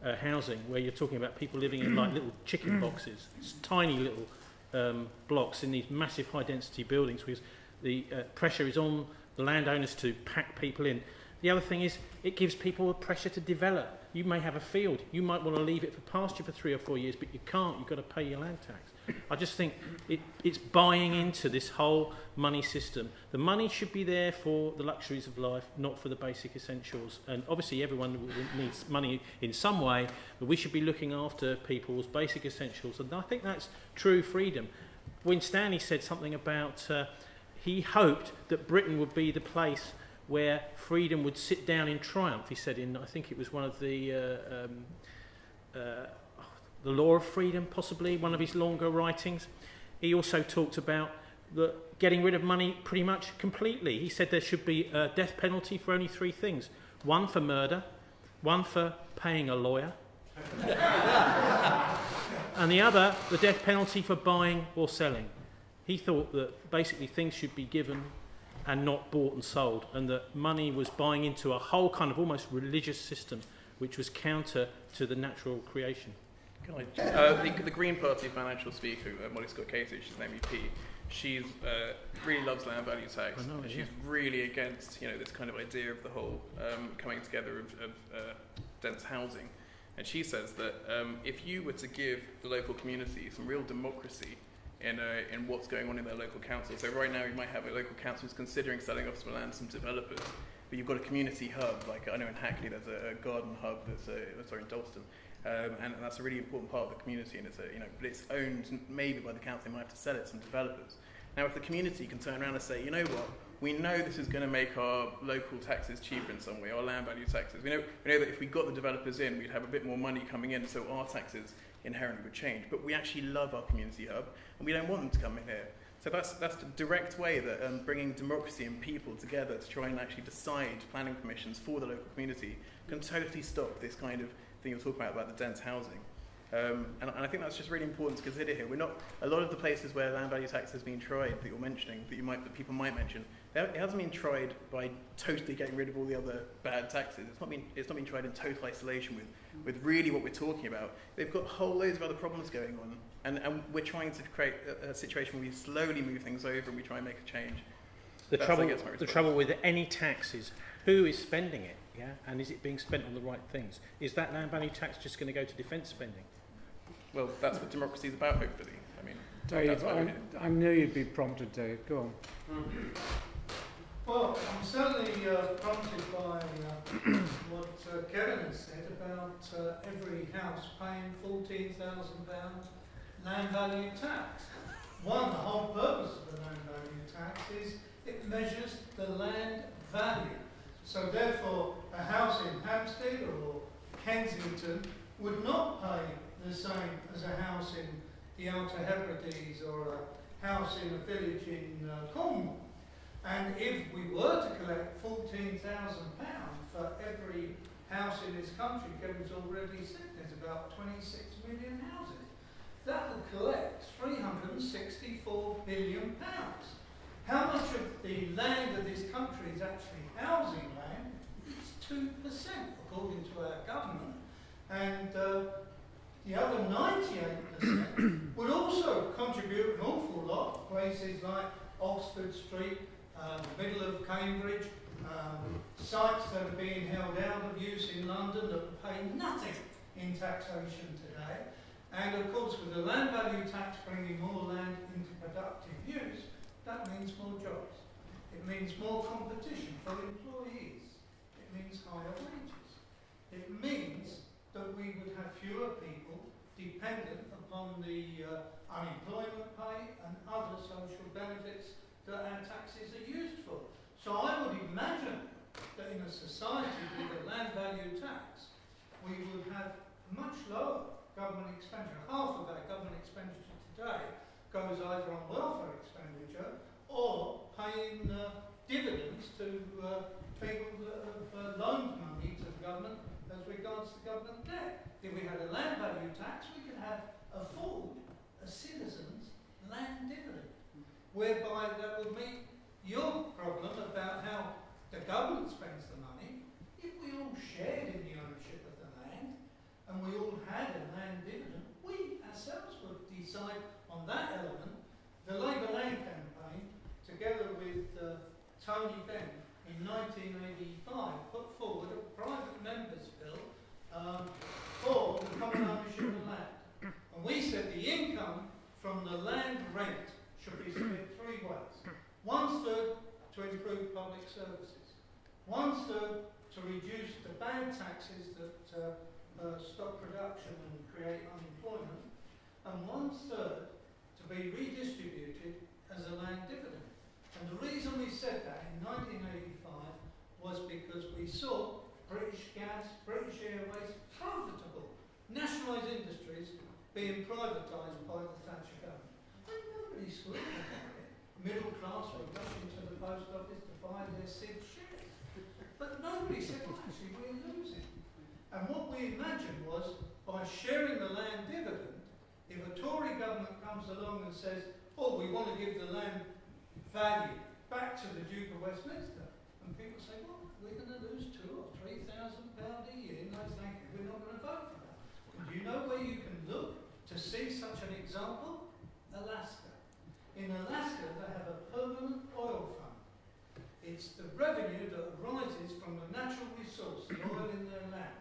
uh, housing, where you're talking about people living in like little chicken boxes, tiny little um, blocks in these massive high density buildings, because the uh, pressure is on the landowners to pack people in. The other thing is it gives people a pressure to develop. You may have a field, you might want to leave it for pasture for three or four years, but you can't. You've got to pay your land tax. I just think it, it's buying into this whole money system. The money should be there for the luxuries of life, not for the basic essentials. And obviously, everyone needs money in some way, but we should be looking after people's basic essentials. And I think that's true freedom. Winstanley said something about uh, he hoped that Britain would be the place where freedom would sit down in triumph. He said in, I think it was one of the, uh, um, uh, the Law of Freedom, possibly one of his longer writings. He also talked about the getting rid of money pretty much completely. He said there should be a death penalty for only three things: one for murder, one for paying a lawyer, and the other the death penalty for buying or selling. He thought that basically things should be given and not bought and sold, and that money was buying into a whole kind of almost religious system which was counter to the natural creation. Can I, uh, the, the Green Party financial speaker, uh, Molly Scott Cato, she's an MEP. She uh, really loves land value tax, know, and yeah. she's really against you know this kind of idea of the whole um, coming together of, of uh, dense housing. And she says that um, if you were to give the local community some real democracy in, uh, in what's going on in their local council, so right now you might have a local council who's considering selling off some land to some developers, but you've got a community hub, like I know in Hackney there's a, a garden hub that's, a, sorry, in Dalston, um, and that's a really important part of the community, and it's a, you know, but it's owned maybe by the council. They might have to sell it to some developers. Now, if the community can turn around and say, you know what, we know this is going to make our local taxes cheaper in some way, our land value taxes. We know, we know that if we got the developers in, we'd have a bit more money coming in, so our taxes inherently would change. But we actually love our community hub, and we don't want them to come in here. So that's, that's the direct way that um, bringing democracy and people together to try and actually decide planning permissions for the local community can totally stop this kind of thing you're talking about, about the dense housing. Um, and, and I think that's just really important to consider here. We're not, a lot of the places where land value tax has been tried that you're mentioning, that, you might, that people might mention, it hasn't been tried by totally getting rid of all the other bad taxes. It's not been, it's not been tried in total isolation with, with really what we're talking about. They've got whole loads of other problems going on, and, and we're trying to create a, a situation where we slowly move things over and we try and make a change. The That's, trouble, my the trouble with any tax is who is spending it, yeah, and is it being spent on the right things? Is that land value tax just going to go to defence spending? Well, that's what democracy is about, hopefully. I mean, Dave, That's what I, I knew you'd be prompted, Dave. Go on. Hmm. Well, I'm certainly uh, prompted by uh, what uh, Kevin has said about uh, every house paying £14,000 land value tax. One, the whole purpose of the land value tax is it measures the land value. So therefore, a house in Hampstead or Kensington would not pay the same as a house in the Outer Hebrides or a house in a village in uh, Cornwall. And if we were to collect £14,000 for every house in this country, Kevin's already said there's about 26 million houses, that would collect £364 billion. How much of the land of this country is actually housing land? It's 2%, according to our government. And uh, the other 98% would also contribute an awful lot, places like Oxford Street, uh, the middle of Cambridge, um, sites that are being held out of use in London that pay nothing in taxation today. And of course, with the land value tax bringing more land into productive use, that means more jobs. It means more competition for employees. It means higher wages. It means that we would have fewer people dependent upon the uh, unemployment pay and other social benefits that our taxes are used for. So I would imagine that in a society with a land value tax, we would have much lower government expenditure. Half of our government expenditure today goes either on welfare expenditure or paying uh, dividends to uh, people that have uh, loaned money to the government as regards to government debt. If we had a land value tax, we could have afford a citizen's land dividend whereby that would meet your problem about how the government spends the money. If we all shared in the ownership of the land and we all had a land dividend, we ourselves would decide on that element. The Labour Land campaign, together with uh, Tony Benn in 1985, put forward a private members bill um, for the common ownership of land. And we said the income from the land rent should be ways. One third to improve public services. One third to reduce the bad taxes that uh, uh, stop production and create unemployment. And one third to be redistributed as a land dividend. And the reason we said that in 1985 was because we saw British Gas, British Airways, profitable nationalised industries being privatised by the Thatcher government pretty slick about it. Middle class were rushing to the post office to buy their SIG shares. But nobody said, well, actually, we're losing. And what we imagined was, by sharing the land dividend, if a Tory government comes along and says, oh, we want to give the land value back to the Duke of Westminster, and people say, well, we're going to lose two or three thousand pounds a year, no thank you, we're not going to vote for that. Do you know where you can look to see such an example? Alaska. In Alaska, they have a permanent oil fund. It's the revenue that arises from the natural resource, the oil in their land.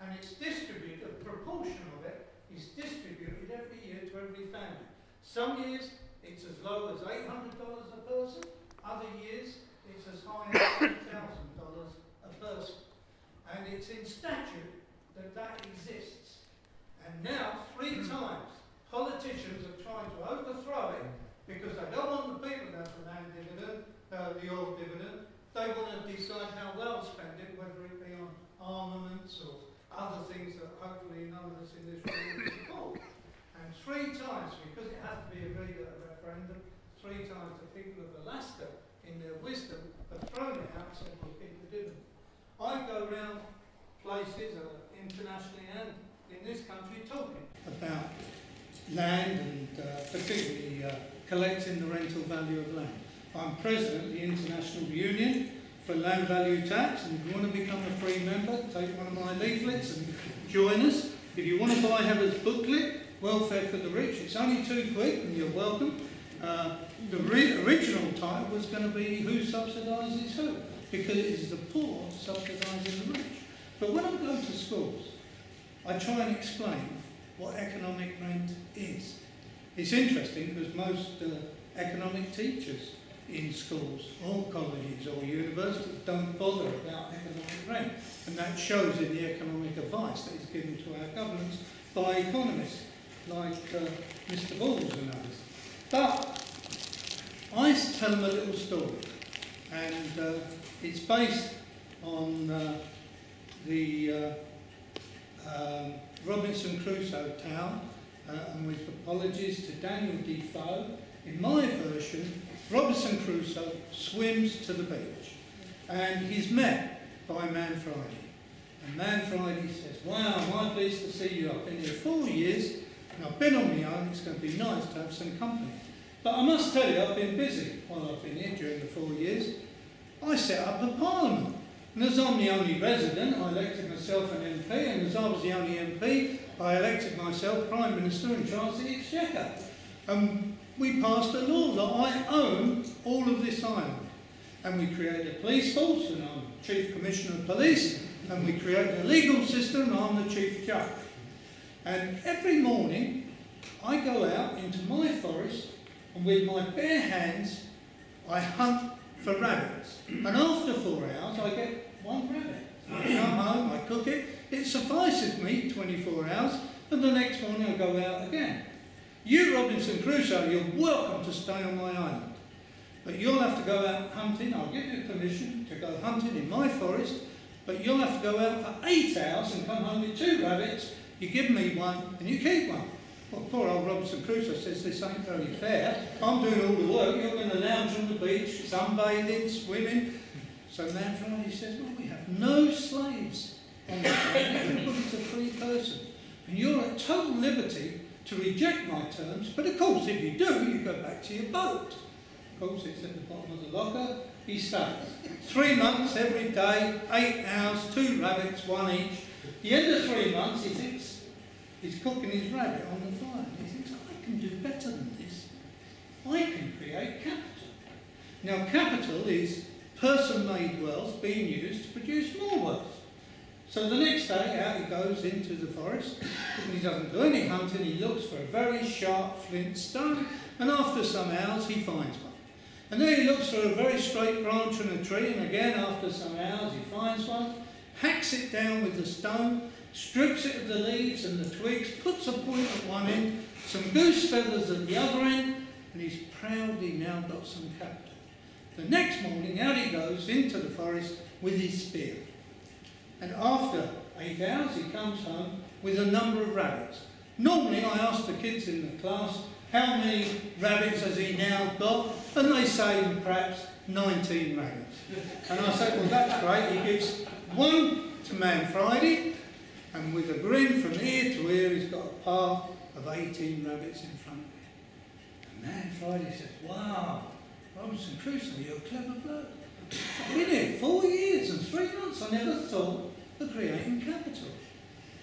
And it's distributed, a proportion of it is distributed every year to every family. Some years it's as low as $800 a person, other years it's as high as $8,000 a person. And it's in statute that that exists. And now, three times, politicians have tried to overthrow it because they don't want the people to have the land dividend, uh, the oil dividend. They want to decide how they'll spend it, whether it be on armaments or other things that hopefully none of us in this room will support. And three times, because it has to be agreed at a referendum, three times the people of Alaska, in their wisdom, have thrown it out and said, we'll keep the dividend. I go around places, uh, internationally and in this country, talking about land and uh, particularly uh, collecting the rental value of land. I'm president of the International Union for Land Value Tax, and if you want to become a free member, take one of my leaflets and join us. If you want to buy Heather's booklet, Welfare for the Rich, it's only two quid, and you're welcome. Uh, the original title was going to be Who Subsidises Who? Because it is the poor subsidising the rich. But when I go to schools, I try and explain what economic rent is. It's interesting because most uh, economic teachers in schools or colleges or universities don't bother about economic rent. And that shows in the economic advice that is given to our governments by economists like uh, Mr. Balls and others. But I tell them a little story, and uh, it's based on uh, the uh, um, Robinson Crusoe town, Uh, and with apologies to Daniel Defoe. In my version, Robinson Crusoe swims to the beach, and he's met by Man Friday. And Man Friday says, Wow, am I pleased to see you? I've been here four years, and I've been on my own. It's going to be nice to have some company. But I must tell you, I've been busy while I've been here during the four years. I set up a parliament. And as I'm the only resident, I elected myself an MP, and as I was the only MP, I elected myself Prime Minister and Chancellor of the Exchequer. And we passed a law that I own all of this island. And we created a police force, and I'm Chief Commissioner of Police, and we created a legal system, and I'm the Chief Judge. And every morning, I go out into my forest, and with my bare hands, I hunt for rabbits. And after four hours, I get one rabbit. I come home, I cook it, it suffices me 24 hours, and the next morning I go out again. You, Robinson Crusoe, you're welcome to stay on my island. But you'll have to go out hunting. I'll give you permission to go hunting in my forest, but you'll have to go out for eight hours and come home with two rabbits. You give me one and you keep one. Well, poor old Robinson Crusoe says this ain't very fair. I'm doing all the work. You're going to lounge on the beach, sunbathing, swimming. So Man Friday says, well, we have no slaves on the a free person. And you're at total liberty to reject my terms, but of course, if you do, you go back to your boat. Of course, it's at the bottom of the locker. He stays. Three months every day, eight hours, two rabbits, one each. The end of three months, he thinks he's cooking his rabbit on the fire. He thinks, I can do better than this. I can create capital. Now, capital is person-made wealth being used to produce more wealth. So the next day, out he goes into the forest, and he doesn't do any hunting, he looks for a very sharp flint stone, and after some hours he finds one. And then he looks for a very straight branch on a tree, and again after some hours he finds one, hacks it down with the stone, strips it of the leaves and the twigs, puts a point at one end, some goose feathers at the other end, and he's proudly now got some capital. The next morning, out he goes into the forest with his spear. And after eight hours, he comes home with a number of rabbits. Normally, I ask the kids in the class, how many rabbits has he now got? And they say perhaps 19 rabbits. And I say, well, that's great. He gives one to Man Friday, and with a grin from ear to ear, he's got a path of 18 rabbits in front of him. And Man Friday says, wow, Robinson Crusoe, you're a clever bloke. I've been here four years and three months. I never thought of creating capital.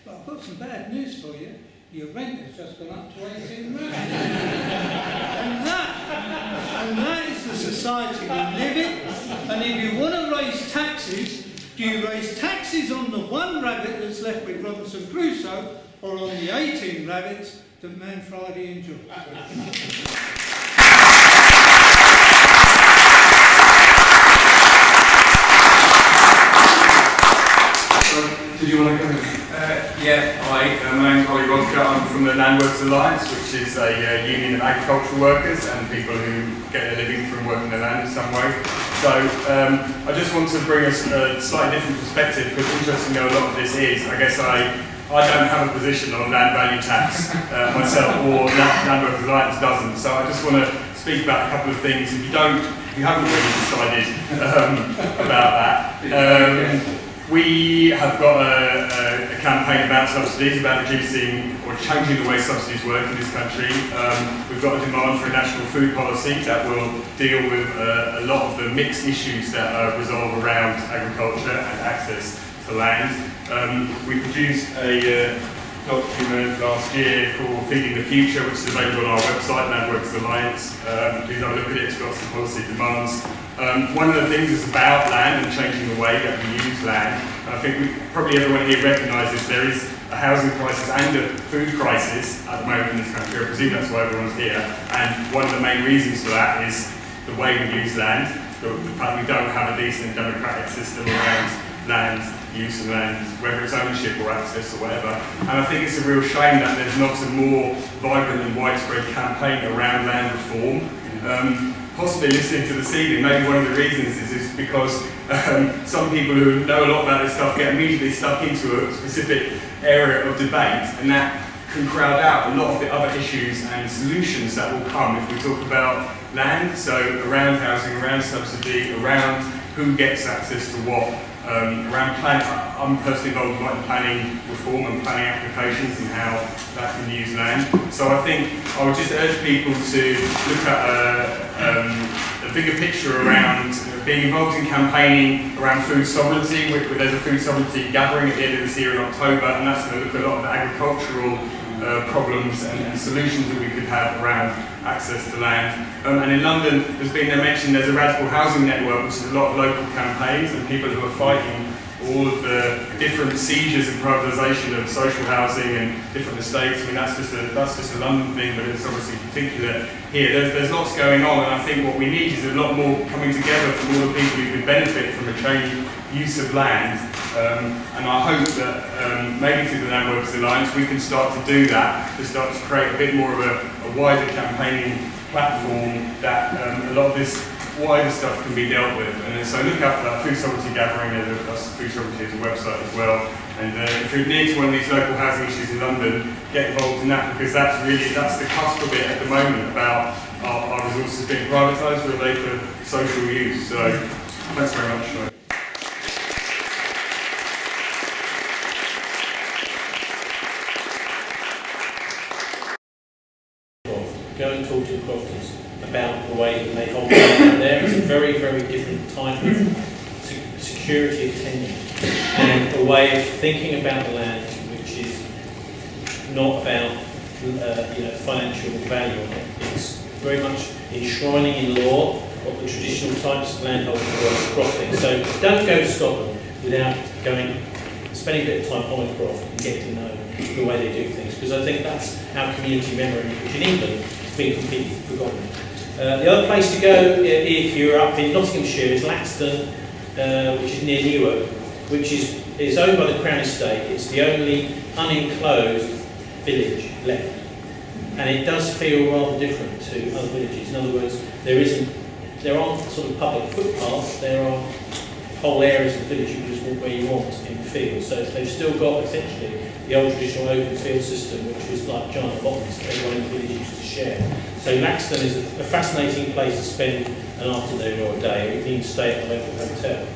But I've got some bad news for you. Your rent has just gone up to 18 rand. and that, and that is the society we live in. And if you want to raise taxes, do you raise taxes on the one rabbit that's left with Robinson Crusoe or on the 18 rabbits that Man Friday enjoys? Did you want to come in? Uh, yeah, hi, uh, my name's Holly Rodker. I'm from the Landworkers' Alliance, which is a uh, union of agricultural workers and people who get their living from working the land in some way. So um, I just want to bring us a slightly different perspective because interesting though a lot of this is, I guess I I don't have a position on land value tax uh, myself, or Landworkers' Alliance doesn't. So I just want to speak about a couple of things. If you don't, if you haven't really decided um, about that. Um, we have got a, a, a, campaign about subsidies, about reducing or changing the way subsidies work in this country. Um, we've got a demand for a national food policy that will deal with uh, a lot of the mixed issues that uh, resolve around agriculture and access to land. Um, we produced a uh, document last year called Feeding the Future, which is available on our website, Landworkers' Alliance. Um, please have a look at it, it's got some policy demands. Um, one of the things is about land and changing the way that we use land. And I think we, probably everyone here recognises there is a housing crisis and a food crisis at the moment in this country. I presume that's why everyone's here. And one of the main reasons for that is the way we use land. The, fact we don't have a decent democratic system around land use and land, whether it's ownership or access or whatever. And I think it's a real shame that there's not a more vibrant and widespread campaign around land reform. Um, possibly listening to this evening, maybe one of the reasons is, is because um, some people who know a lot about this stuff get immediately stuck into a specific area of debate, and that can crowd out a lot of the other issues and solutions that will come if we talk about land, so around housing, around subsidy, around who gets access to what, um, around planning. I'm personally involved in planning reform and planning applications and how that can use land. So I think I would just urge people to look at a, um, a bigger picture around being involved in campaigning around food sovereignty. There's a food sovereignty gathering at the end of this year in October, and that's going to look at a lot of agricultural uh, problems and, and, solutions that we could have around access to land. Um, and in London, there's been mentioned there's a radical housing network, which is a lot of local campaigns and people who are fighting all of the different seizures and privatisation of social housing and different estates. I mean, that's just a, that's just a London thing, but it's obviously particular here. There's, there's lots going on, and I think what we need is a lot more coming together from all the people who could benefit from a changed use of land. Um, and I hope that um, maybe through the Land Alliance we can start to do that, to start to create a bit more of a, a wider campaigning platform that um, a lot of this wider stuff can be dealt with. And so look out for that Food Sovereignty Gathering, there's a, Food Sovereignty as a website as well. And uh, if you're near to one of these local housing issues in London, get involved in that because that's really, that's the cusp of it at the moment about our, our resources being privatised they for social use. So thanks very much. Go and talk to the Croftons about the way that they hold there. It's a very, very different type of security of tenure and a way of thinking about the land which is not about uh, you know, financial value. It's very much enshrining in law what the traditional types of landholding were crofting. So don't go to Scotland without going, spending a bit of time on a croft and getting to know the way they do things, because I think that's our community memory, which in England has been completely forgotten. Uh, the other place to go if you're up in Nottinghamshire is Laxton, uh, which is near Newark, which is, is owned by the Crown Estate. It's the only unenclosed village left. And it does feel rather different to other villages. In other words, there isn't, there aren't sort of public footpaths, there are whole areas of the village you can just walk where you want in field. So they've still got essentially the old traditional open field system, which was like giant boxes that everyone in the village used to share. So Laxton is a, fascinating place to spend an afternoon or a day. You can stay at a local hotel.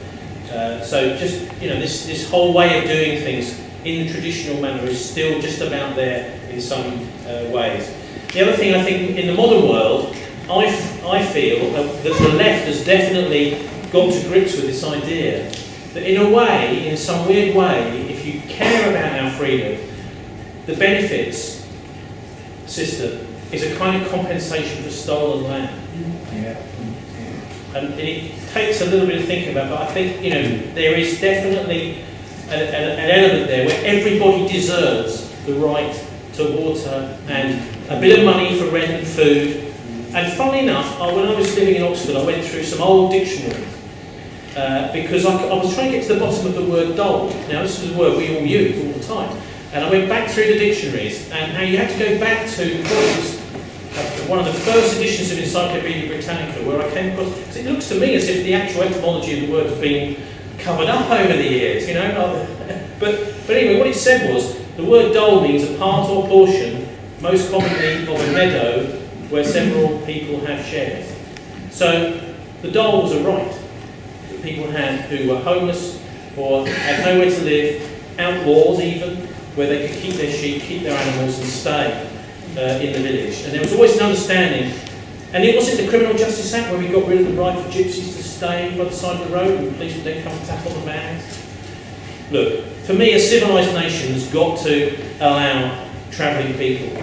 Uh, so just, you know, this, this whole way of doing things in the traditional manner is still just about there in some uh, ways. The other thing I think in the modern world, I, I feel that the left has definitely got to grips with this idea that in a way, in some weird way, if you care about our freedom, the benefits system is a kind of compensation for stolen land. Yeah. And it takes a little bit of thinking about, but I think, you know, there is definitely an, an, an element there where everybody deserves the right to water and a bit of money for rent and food. And funnily enough, when I was living in Oxford, I went through some old dictionaries uh, because I, I, was trying to get to the bottom of the word dole. Now, this is a word we all use all the time. And I went back through the dictionaries, and now you had to go back to was, uh, one of the first editions of Encyclopedia Britannica, where I came across, because it looks to me as if the actual etymology of the word has been covered up over the years, you know. but, but anyway, what it said was, the word dole means a part or portion, most commonly of a meadow, where several people have shares. So the doles are right that people had who were homeless or had nowhere to live, outlaws even, where they could keep their sheep, keep their animals and stay uh, in the village. And there was always an understanding, and it wasn't the Criminal Justice Act where we got rid of the right for gypsies to stay by the side of the road and the police would then come and tap on the man. Look, for me, a civilised nation has got to allow travelling people.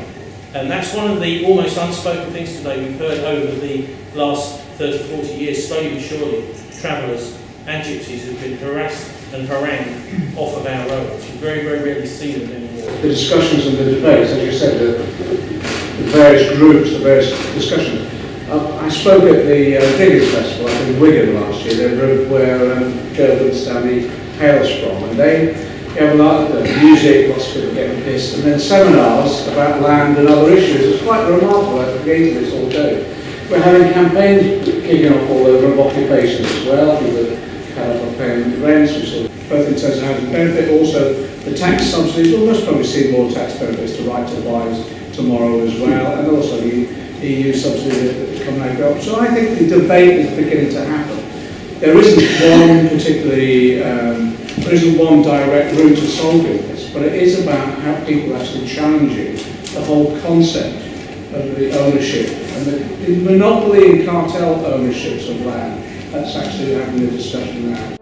And that's one of the almost unspoken things today we've heard over the last 30, 40 years, slowly but surely, travellers and gypsies have been harassed and harangued off of our roads. You very, very rarely see them anymore. The discussions and the debates, as you said, the, the various groups, the various discussions. Uh, I spoke at the uh, Diggers Festival up in Wigan last year, the group where um, Joe Stanley hails from, and they have a lot of music, lots of people getting pissed, and then seminars about land and other issues. It's quite remarkable. I could get into this all day. We're having campaigns kicking off all over of occupations as well. People are uh, paying rents, which are both in terms of housing benefit, also the tax subsidies. We'll most probably see more tax benefits to right to buys tomorrow as well, and also the EU subsidies that come out of So I think the debate is beginning to happen. There isn't one particularly, um, there isn't one direct route to solving this, but it is about how people actually challenging the whole concept of the ownership and the, monopoly and cartel ownerships of land. That's actually having a discussion now.